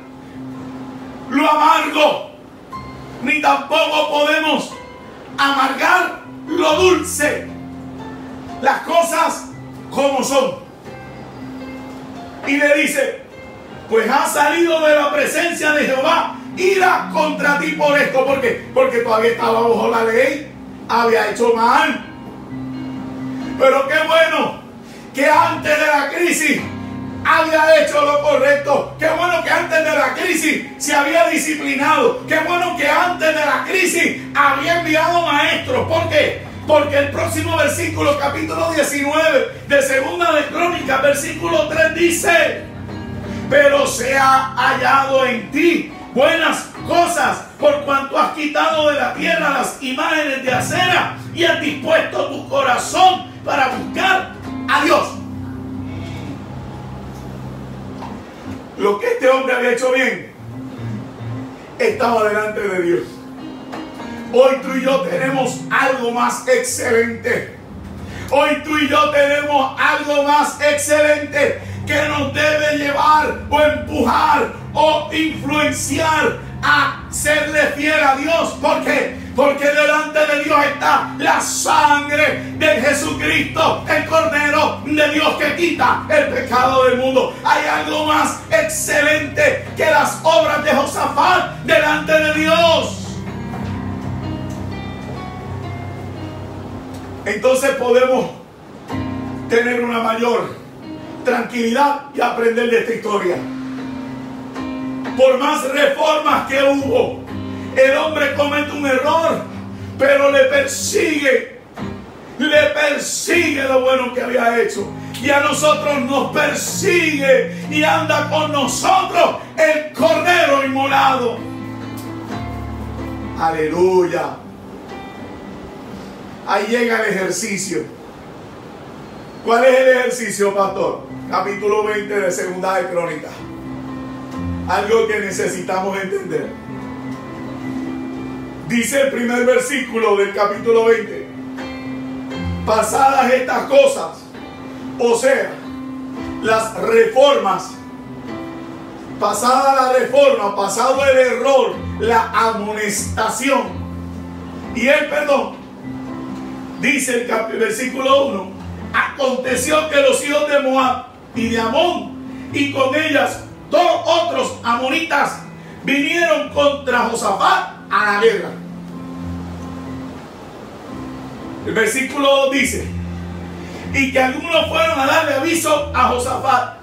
lo amargo. Ni tampoco podemos amargar lo dulce. Las cosas como son y le dice, pues ha salido de la presencia de Jehová, ira contra ti por esto, porque porque todavía estaba bajo la ley, había hecho mal. Pero qué bueno que antes de la crisis había hecho lo correcto. Qué bueno que antes de la crisis se había disciplinado. Qué bueno que antes de la crisis había enviado maestros. ¿Por qué? Porque el próximo versículo, capítulo 19 de Segunda de Crónicas, versículo 3 dice, pero se ha hallado en ti buenas cosas por cuanto has quitado de la tierra las imágenes de acera y has dispuesto tu corazón para buscar a Dios. Lo que este hombre había hecho bien estaba delante de Dios. Hoy tú y yo tenemos algo más excelente. Hoy tú y yo tenemos algo más excelente que nos debe llevar o empujar o influenciar a serle fiel a Dios. ¿Por qué? Porque delante de Dios está la sangre de Jesucristo, el Cordero de Dios que quita el pecado del mundo. Hay algo más excelente que las obras de Josafat delante de Dios. Entonces podemos tener una mayor tranquilidad y aprender de esta historia. Por más reformas que hubo, el hombre comete un error, pero le persigue, le persigue lo bueno que había hecho. Y a nosotros nos persigue y anda con nosotros el cordero inmolado. Aleluya. Ahí llega el ejercicio. ¿Cuál es el ejercicio, pastor? Capítulo 20 de Segunda de Crónicas. Algo que necesitamos entender. Dice el primer versículo del capítulo 20. Pasadas estas cosas, o sea, las reformas, pasada la reforma, pasado el error, la amonestación y el perdón, dice el versículo 1, aconteció que los hijos de Moab y de Amón y con ellas dos otros amonitas vinieron contra Josafat a la guerra. El versículo dice, y que algunos fueron a darle aviso a Josafat,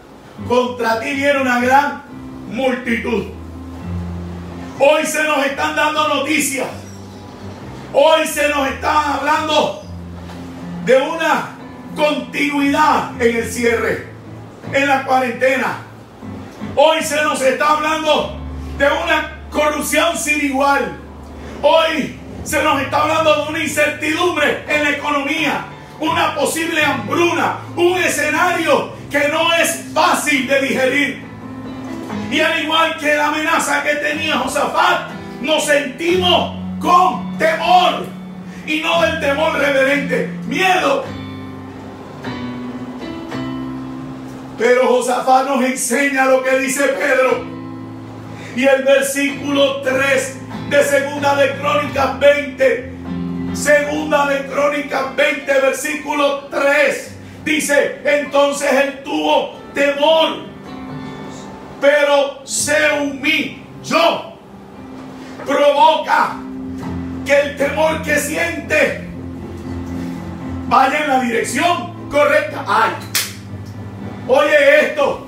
contra ti viene una gran multitud. Hoy se nos están dando noticias, hoy se nos están hablando de una continuidad en el cierre, en la cuarentena. Hoy se nos está hablando de una corrupción sin igual. Hoy se nos está hablando de una incertidumbre en la economía, una posible hambruna, un escenario que no es fácil de digerir. Y al igual que la amenaza que tenía Josafat, nos sentimos con temor. Y no del temor reverente, miedo Pero Josafat nos enseña lo que dice Pedro. Y el versículo 3 de Segunda de Crónicas 20. Segunda de Crónicas 20, versículo 3. Dice, entonces él tuvo temor, pero se humilló. Provoca que el temor que siente vaya en la dirección correcta. Ay, Oye esto.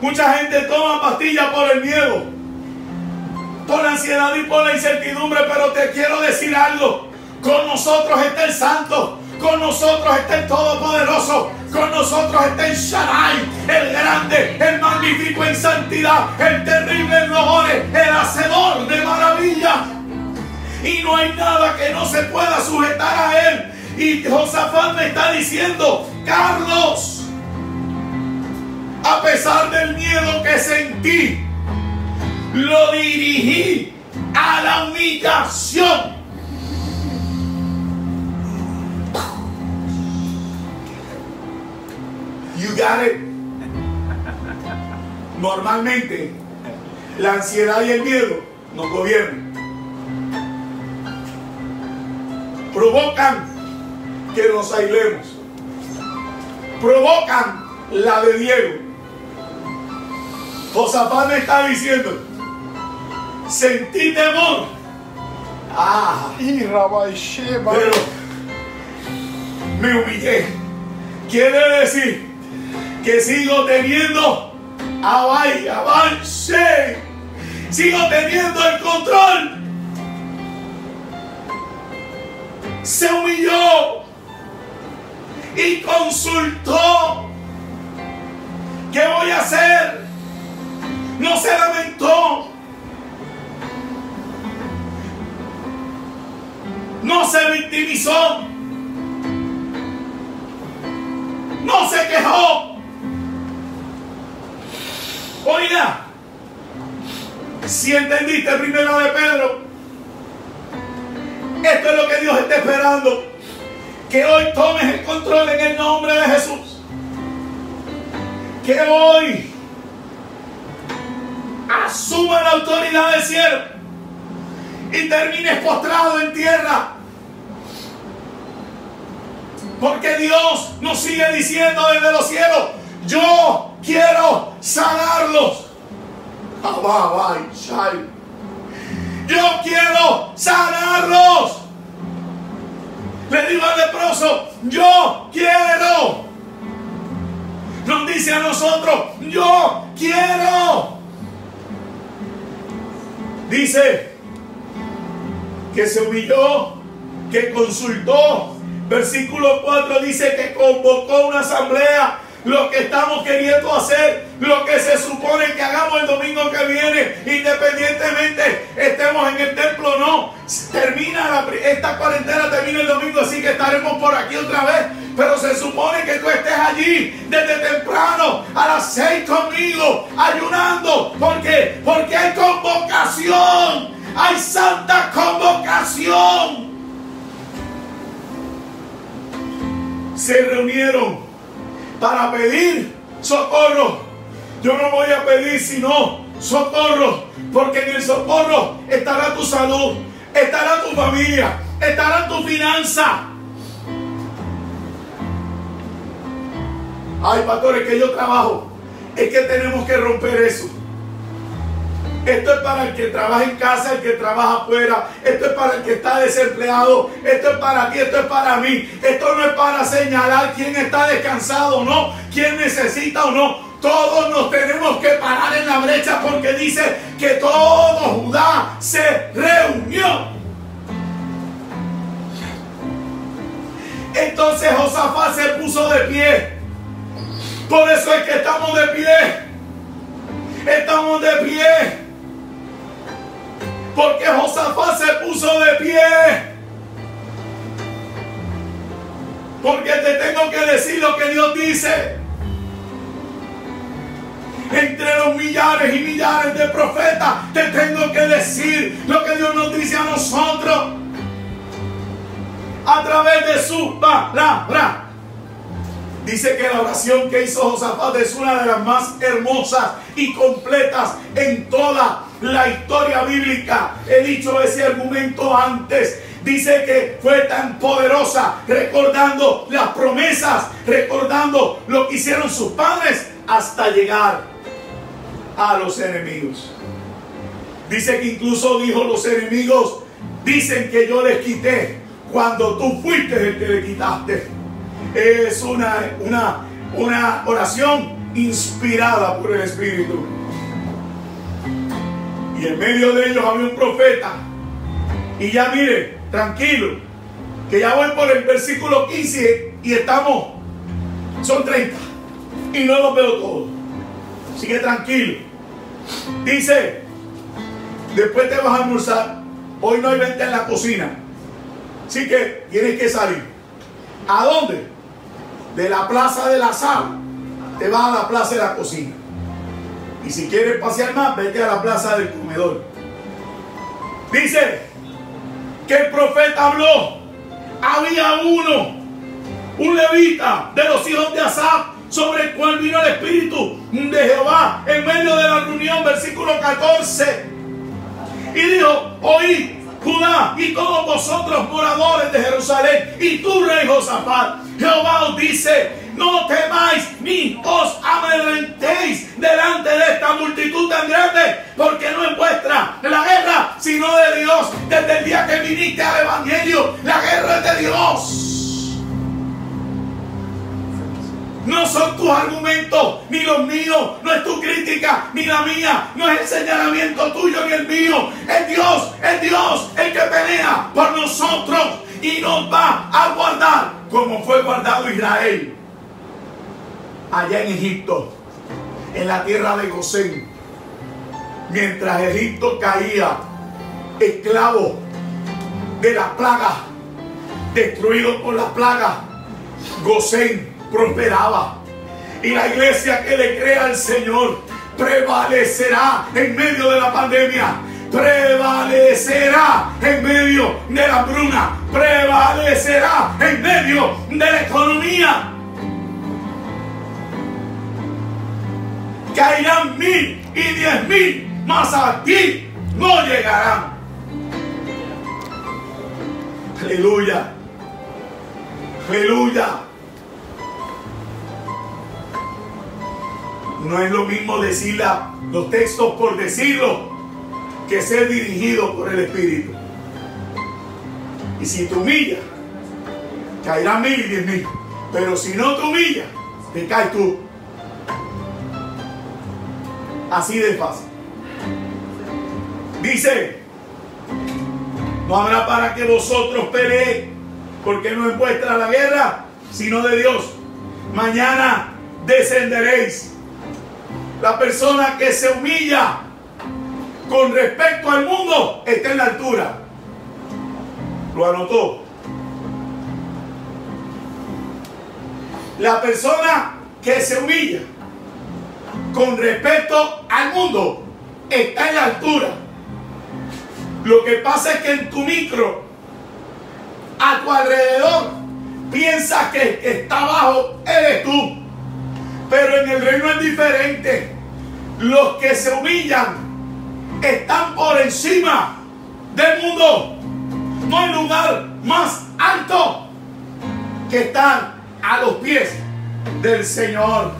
Mucha gente toma pastillas por el miedo, por la ansiedad y por la incertidumbre, pero te quiero decir algo. Con nosotros está el santo, con nosotros está el todopoderoso, con nosotros está el Shaddai, el grande, el magnífico en santidad, el terrible en dolores, el hacedor de maravillas. Y no hay nada que no se pueda sujetar a él. Y Josafat me está diciendo, Carlos, a pesar del miedo que sentí, lo dirigí a la humillación. You got it. Normalmente, la ansiedad y el miedo nos gobiernan. Provocan que nos aislemos. Provocan la de Diego. Josafat me está diciendo, sentí temor. Ah, pero me humillé. Quiere decir que sigo teniendo avance. Sigo teniendo el control. Se humilló y consultó. ¿Qué voy a hacer? No se lamentó. No se victimizó. No se quejó. Oiga, si entendiste primero de Pedro, esto es lo que Dios está esperando que hoy tomes el control en el nombre de Jesús. Que hoy asuma la autoridad del cielo y termines postrado en tierra. Porque Dios nos sigue diciendo desde los cielos, yo quiero sanarlos. Yo quiero sanarlos. Le digo al leproso, yo quiero. Nos dice a nosotros, yo quiero. Dice que se humilló, que consultó. Versículo 4 dice que convocó una asamblea lo que estamos queriendo hacer, lo que se supone que hagamos el domingo que viene, independientemente estemos en el templo o no. Termina esta cuarentena, termina el domingo, así que estaremos por aquí otra vez. Pero se supone que tú estés allí desde temprano a las seis conmigo, ayunando. ¿Por qué? Porque hay convocación, hay santa convocación. Se reunieron para pedir socorro. Yo no voy a pedir sino socorro, porque en el socorro estará tu salud, estará tu familia, estará tu finanza. Ay, pastores, que yo trabajo. Es que tenemos que romper eso. Esto es para el que trabaja en casa, el que trabaja afuera. Esto es para el que está desempleado. Esto es para ti, esto es para mí. Esto no es para señalar quién está descansado o no, quién necesita o no. Todos nos tenemos que parar en la brecha porque dice que todo Judá se reunió. Entonces Josafat se puso de pie. Por eso es que estamos de pie. Estamos de pie. Porque Josafat se puso de pie. Porque te tengo que decir lo que Dios dice. Entre los millares y millares de profetas, te tengo que decir lo que Dios nos dice a nosotros. A través de su palabra. Dice que la oración que hizo Josafat es una de las más hermosas y completas en toda la historia bíblica. He dicho ese argumento antes. Dice que fue tan poderosa recordando las promesas, recordando lo que hicieron sus padres hasta llegar a los enemigos. Dice que incluso dijo los enemigos, dicen que yo les quité cuando tú fuiste el que le quitaste. Es una, una, una oración inspirada por el Espíritu. Y en medio de ellos había un profeta. Y ya mire, tranquilo, que ya voy por el versículo 15 y estamos, son 30. Y no los veo todos. Sigue tranquilo. Dice, después te vas a almorzar. Hoy no hay venta en la cocina. Así que tienes que salir. ¿A dónde? De la plaza de la sala. Te vas a la plaza de la cocina. Y si quieres pasear más, vete a la plaza del comedor. Dice que el profeta habló. Había uno, un levita de los hijos de Asaf, sobre el cual vino el Espíritu de Jehová en medio de la reunión, versículo 14. Y dijo, oíd Judá y todos vosotros moradores de Jerusalén y tú rey Josafat, Jehová os dice, no temáis ni os amedrentéis delante de esta multitud tan grande, porque no es vuestra la guerra, sino de Dios. Desde el día que viniste al Evangelio, la guerra es de Dios. No son tus argumentos, ni los míos, no es tu crítica, ni la mía, no es el señalamiento tuyo ni el mío. Es Dios, es Dios el que pelea por nosotros y nos va a guardar como fue guardado Israel. Allá en Egipto, en la tierra de Gosén, mientras Egipto caía esclavo de la plaga, destruido por la plaga, Gosén prosperaba. Y la iglesia que le crea al Señor prevalecerá en medio de la pandemia. Prevalecerá en medio de la bruna. Prevalecerá en medio de la economía. caerán mil y diez mil, mas a ti no llegarán. Aleluya. Aleluya. No es lo mismo decir los textos por decirlo que ser dirigido por el Espíritu. Y si te humillas, caerán mil y diez mil. Pero si no te humillas, te caes tú. Así de fácil. Dice, no habrá para que vosotros peleéis, porque no es vuestra la guerra, sino de Dios. Mañana descenderéis. La persona que se humilla con respecto al mundo está en la altura. Lo anotó. La persona que se humilla con respecto al mundo está en la altura. Lo que pasa es que en tu micro, a tu alrededor, piensas que el que está abajo eres tú. Pero en el reino es diferente. Los que se humillan están por encima del mundo. No hay lugar más alto que estar a los pies del Señor.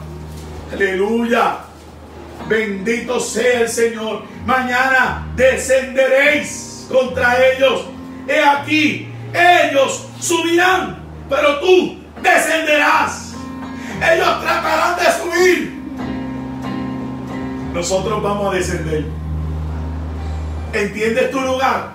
Aleluya. Bendito sea el Señor. Mañana descenderéis contra ellos. He aquí, ellos subirán, pero tú descenderás. Ellos tratarán de subir. Nosotros vamos a descender. ¿Entiendes tu lugar?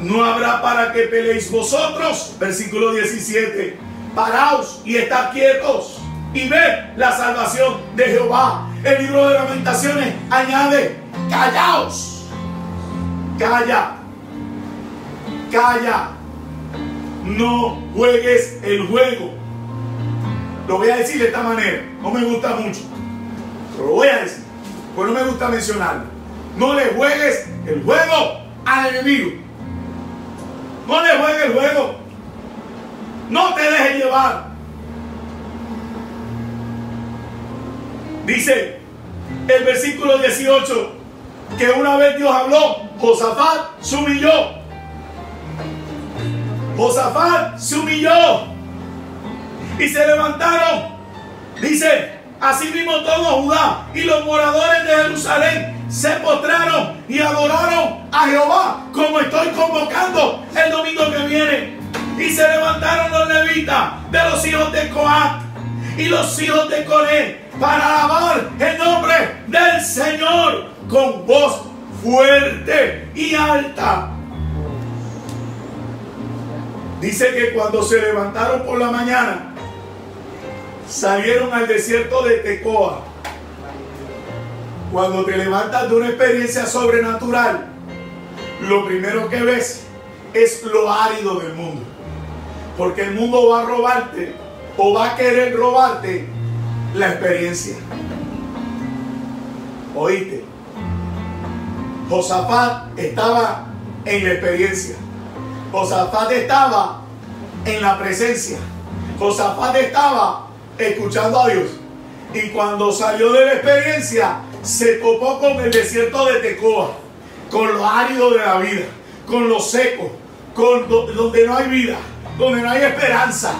No habrá para que peleéis vosotros. Versículo 17. Paraos y estad quietos y ved la salvación de Jehová. El libro de lamentaciones añade, callaos. Calla. Calla. No juegues el juego. Lo voy a decir de esta manera. No me gusta mucho. Pero lo voy a decir. Pues no me gusta mencionarlo. No le juegues el juego al enemigo. No le juegues el juego. No te dejes llevar. Dice el versículo 18 que una vez Dios habló, Josafat se. Josafat se humilló. Y se levantaron. Dice, Así mismo todo Judá y los moradores de Jerusalén se postraron y adoraron a Jehová, como estoy convocando el domingo que viene. Y se levantaron los levitas de los hijos de Coat y los hijos de Coré para alabar el nombre del Señor con voz fuerte y alta. Dice que cuando se levantaron por la mañana, salieron al desierto de Tecoa. Cuando te levantas de una experiencia sobrenatural, lo primero que ves es lo árido del mundo. Porque el mundo va a robarte o va a querer robarte la experiencia. Oíste. Josafat estaba en la experiencia. Josafat estaba en la presencia. Josafat estaba escuchando a Dios. Y cuando salió de la experiencia, se topó con el desierto de Tecoa, con lo árido de la vida, con lo seco, con donde no hay vida, donde no hay esperanza,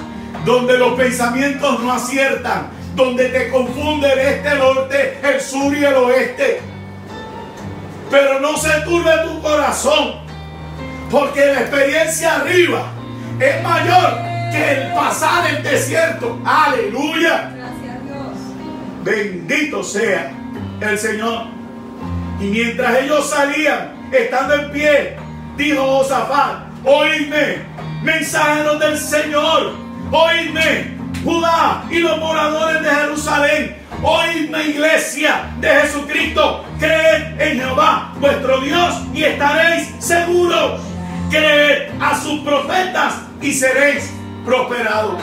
donde los pensamientos no aciertan, donde te confunde el este, el norte, el sur y el oeste. Pero no se turbe tu corazón, porque la experiencia arriba es mayor que el pasar el desierto. Aleluya. Gracias Dios. Bendito sea el Señor. Y mientras ellos salían, estando en pie, dijo Josafat, oídme, mensajeros del Señor, oídme, Judá y los moradores de Jerusalén, oídme iglesia de Jesucristo, creed en Jehová, vuestro Dios, y estaréis seguros. Creed a sus profetas y seréis prosperado.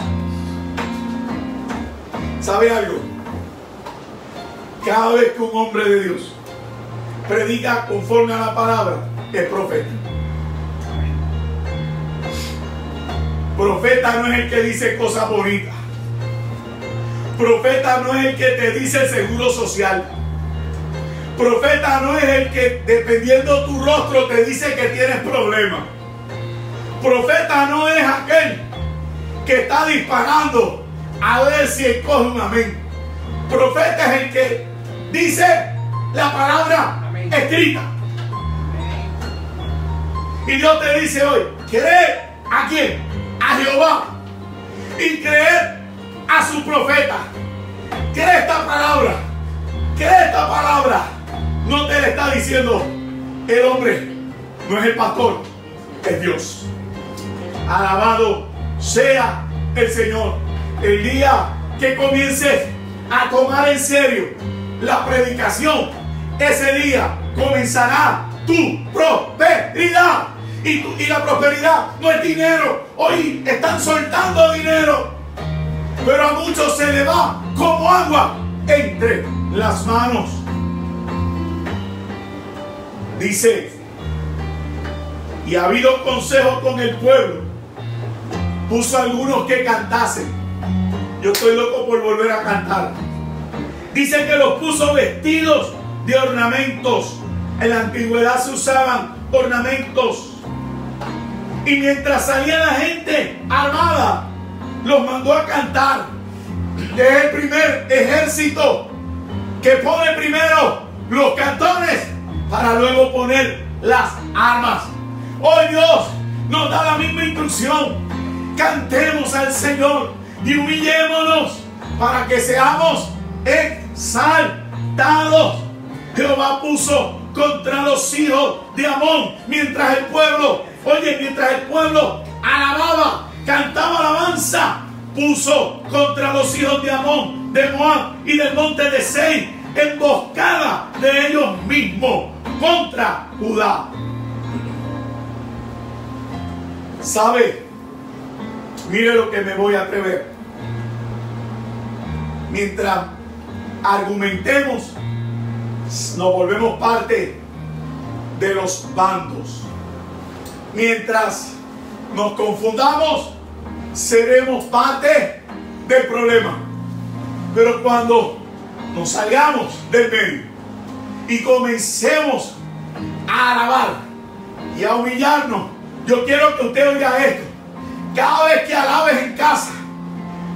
¿Sabe algo? Cada vez que un hombre de Dios predica conforme a la palabra, es profeta. Profeta no es el que dice cosas bonitas. Profeta no es el que te dice seguro social. Profeta no es el que dependiendo tu rostro te dice que tienes problemas. Profeta no es aquel que está disparando a ver si escoge un amén. Profeta es el que dice la palabra escrita. Y Dios te dice hoy, creer a quién? A Jehová. Y creer a su profeta. Cree esta palabra. Cree esta palabra. No te le está diciendo el hombre, no es el pastor, es Dios. Alabado sea el Señor. El día que comiences a tomar en serio la predicación, ese día comenzará tu prosperidad. Y, la prosperidad no es dinero. Hoy están soltando dinero. Pero a muchos se le va como agua entre las manos. Dice, y ha habido consejo con el pueblo. Puso algunos que cantasen. Yo estoy loco por volver a cantar. Dice que los puso vestidos de ornamentos. En la antigüedad se usaban ornamentos. Y mientras salía la gente armada, los mandó a cantar. Es el primer ejército que pone primero los cantones para luego poner las armas. Hoy Dios nos da la misma instrucción. Cantemos al Señor y humillémonos para que seamos exaltados. Jehová puso contra los hijos de Amón mientras el pueblo, oye, mientras el pueblo alababa, cantaba alabanza, puso contra los hijos de Amón, de Moab y del monte de Seir emboscada de ellos mismos contra Judá. ¿Sabe? Mire lo que me voy a atrever. Mientras argumentemos, nos volvemos parte de los bandos. Mientras nos confundamos, seremos parte del problema. Pero cuando nos salgamos del medio y comencemos a alabar y a humillarnos, yo quiero que usted oiga esto. Cada vez que alabes en casa,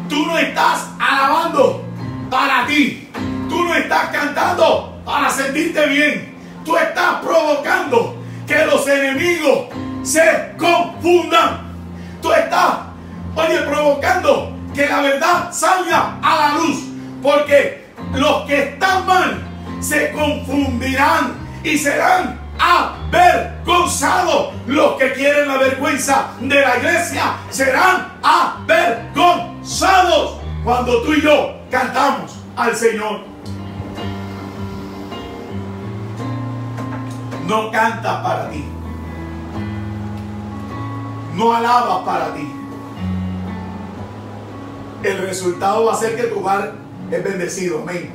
tú no estás alabando para ti. Tú no estás cantando para sentirte bien. Tú estás provocando que los enemigos se confundan. Tú estás, oye, provocando que la verdad salga a la luz. Porque los que están mal se confundirán y serán avergonzados. Los que quieren la vergüenza de la iglesia serán avergonzados cuando tú y yo cantamos al Señor. No canta para ti. No alaba para ti. El resultado va a ser que tu hogar es bendecido. Amén.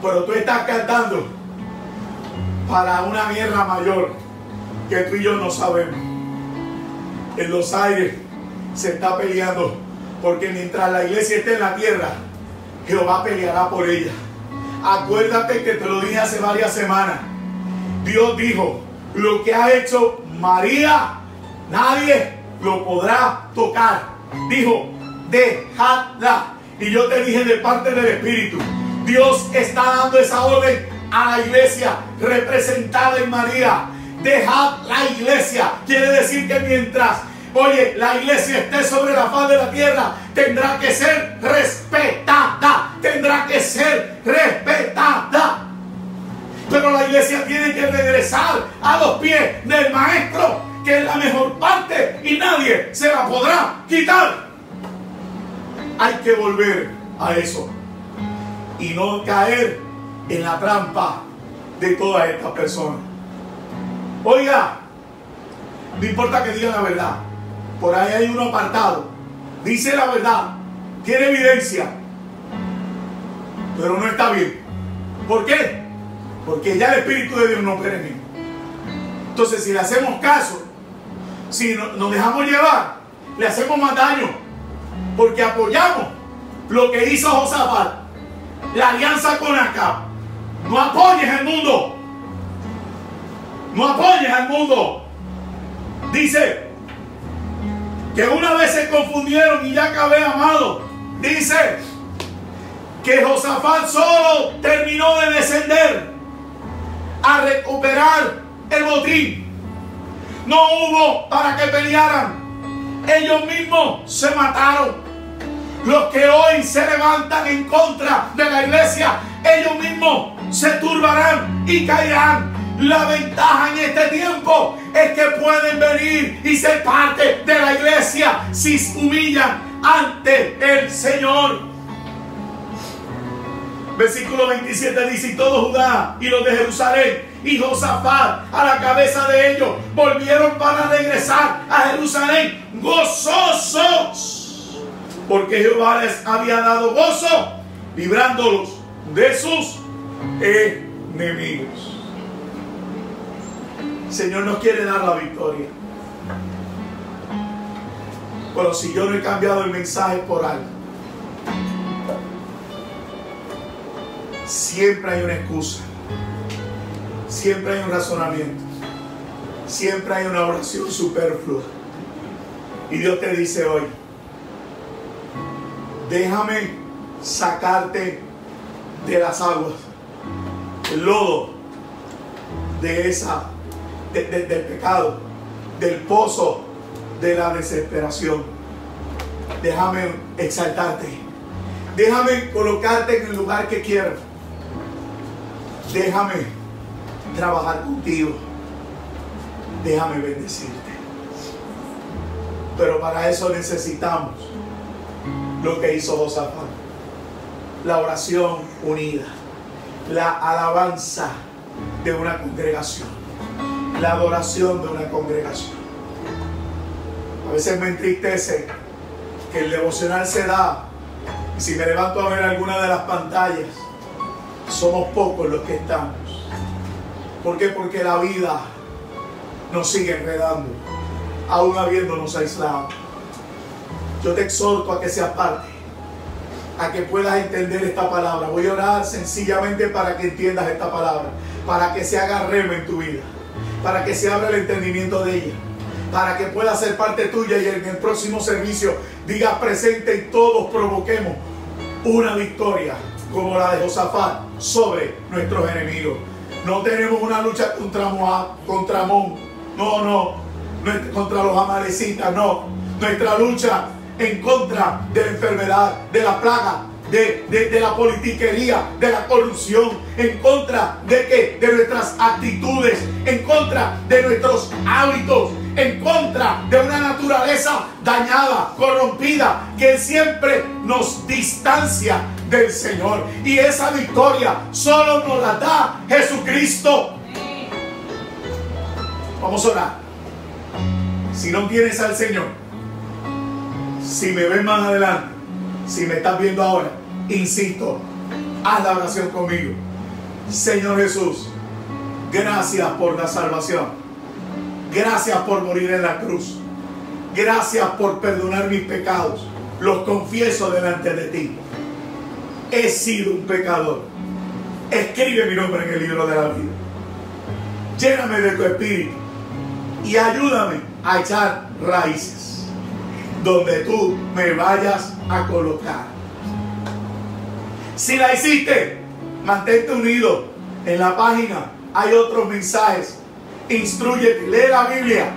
Pero tú estás cantando para una guerra mayor que tú y yo no sabemos. En los aires se está peleando porque mientras la iglesia esté en la tierra, Jehová peleará por ella. Acuérdate que te lo dije hace varias semanas. Dios dijo, lo que ha hecho María, nadie lo podrá tocar. Dijo, dejadla. Y yo te dije de parte del Espíritu, Dios está dando esa orden a la iglesia representada en María. Dejad la iglesia. Quiere decir que mientras Oye, la iglesia esté sobre la faz de la tierra, tendrá que ser respetada, tendrá que ser respetada. Pero la iglesia tiene que regresar a los pies del maestro, que es la mejor parte y nadie se la podrá quitar. Hay que volver a eso y no caer en la trampa de todas estas personas. Oiga, no importa que digan la verdad. Por ahí hay uno apartado. Dice la verdad. Tiene evidencia. Pero no está bien. ¿Por qué? Porque ya el Espíritu de Dios no opera en. Entonces, si le hacemos caso, si nos dejamos llevar, le hacemos más daño. Porque apoyamos lo que hizo Josafat, la alianza con Acab. No apoyes al mundo. No apoyes al mundo. Dice que una vez se confundieron y ya acabé amado. Dice que Josafat solo terminó de descender a recuperar el botín. No hubo para que pelearan. Ellos mismos se mataron. Los que hoy se levantan en contra de la iglesia, ellos mismos se turbarán y caerán. La ventaja en este tiempo es que pueden venir y ser parte de la iglesia si se humillan ante el Señor. Versículo 27 dice, y todo Judá y los de Jerusalén y Josafat a la cabeza de ellos volvieron para regresar a Jerusalén gozosos, porque Jehová les había dado gozo, librándolos de sus enemigos. Señor nos quiere dar la victoria. Pero si yo no he cambiado el mensaje por algo, siempre hay una excusa, siempre hay un razonamiento, siempre hay una oración superflua. Y Dios te dice hoy, déjame sacarte de las aguas, el lodo de esa del pecado, del pozo de la desesperación. Déjame exaltarte. Déjame colocarte en el lugar que quiero. Déjame trabajar contigo. Déjame bendecirte. Pero para eso necesitamos lo que hizo Josafat. La oración unida. La alabanza de una congregación la adoración de una congregación. A veces me entristece que el devocional se da y si me levanto a ver alguna de las pantallas, somos pocos los que estamos. ¿Por qué? Porque la vida nos sigue enredando, aún habiéndonos aislado. Yo te exhorto a que seas parte, a que puedas entender esta palabra. Voy a orar sencillamente para que entiendas esta palabra, para que se haga rema en tu vida para que se abra el entendimiento de ella, para que pueda ser parte tuya y en el próximo servicio digas presente y todos provoquemos una victoria como la de Josafat sobre nuestros enemigos. No tenemos una lucha contra Moab, contra Amón, no, no, contra los amalecitas, no. Nuestra lucha en contra de la enfermedad, de la plaga, de, la politiquería, de la corrupción, en contra de? De nuestras actitudes, en contra de nuestros hábitos, en contra de una naturaleza dañada, corrompida, que siempre nos distancia del Señor. Y esa victoria solo nos la da Jesucristo. Vamos a orar. Si no tienes al Señor, si me ven más adelante, si me estás viendo ahora, insisto, haz la oración conmigo. Señor Jesús, gracias por la salvación. Gracias por morir en la cruz. Gracias por perdonar mis pecados. Los confieso delante de ti. He sido un pecador. Escribe mi nombre en el libro de la vida. Lléname de tu espíritu y ayúdame a echar raíces donde tú me vayas a colocar. Si la hiciste, mantente unido. En la página hay otros mensajes. Instruyete, lee la Biblia,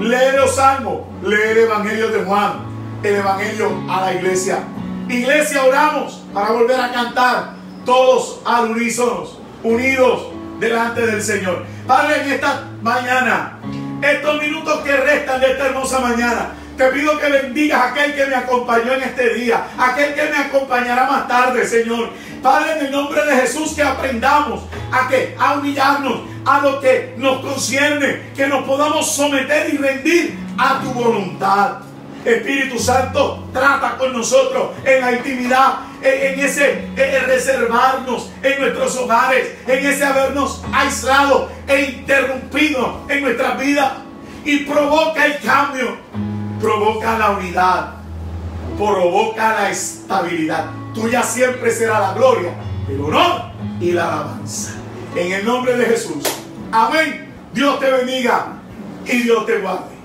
lee los salmos, lee el Evangelio de Juan, el Evangelio a la iglesia. Iglesia, oramos para volver a cantar todos al unísono, unidos delante del Señor. Padre, en esta mañana, estos minutos que restan de esta hermosa mañana, te pido que bendigas a aquel que me acompañó en este día, aquel que me acompañará más tarde, Señor. Padre, en el nombre de Jesús, que aprendamos a que a humillarnos a lo que nos concierne, que nos podamos someter y rendir a tu voluntad. Espíritu Santo, trata con nosotros en la intimidad, en, ese reservarnos en nuestros hogares, en ese habernos aislado e interrumpido en nuestra vida y provoca el cambio provoca la unidad, provoca la estabilidad. Tuya siempre será la gloria, el honor y la alabanza. En el nombre de Jesús. Amén. Dios te bendiga y Dios te guarde.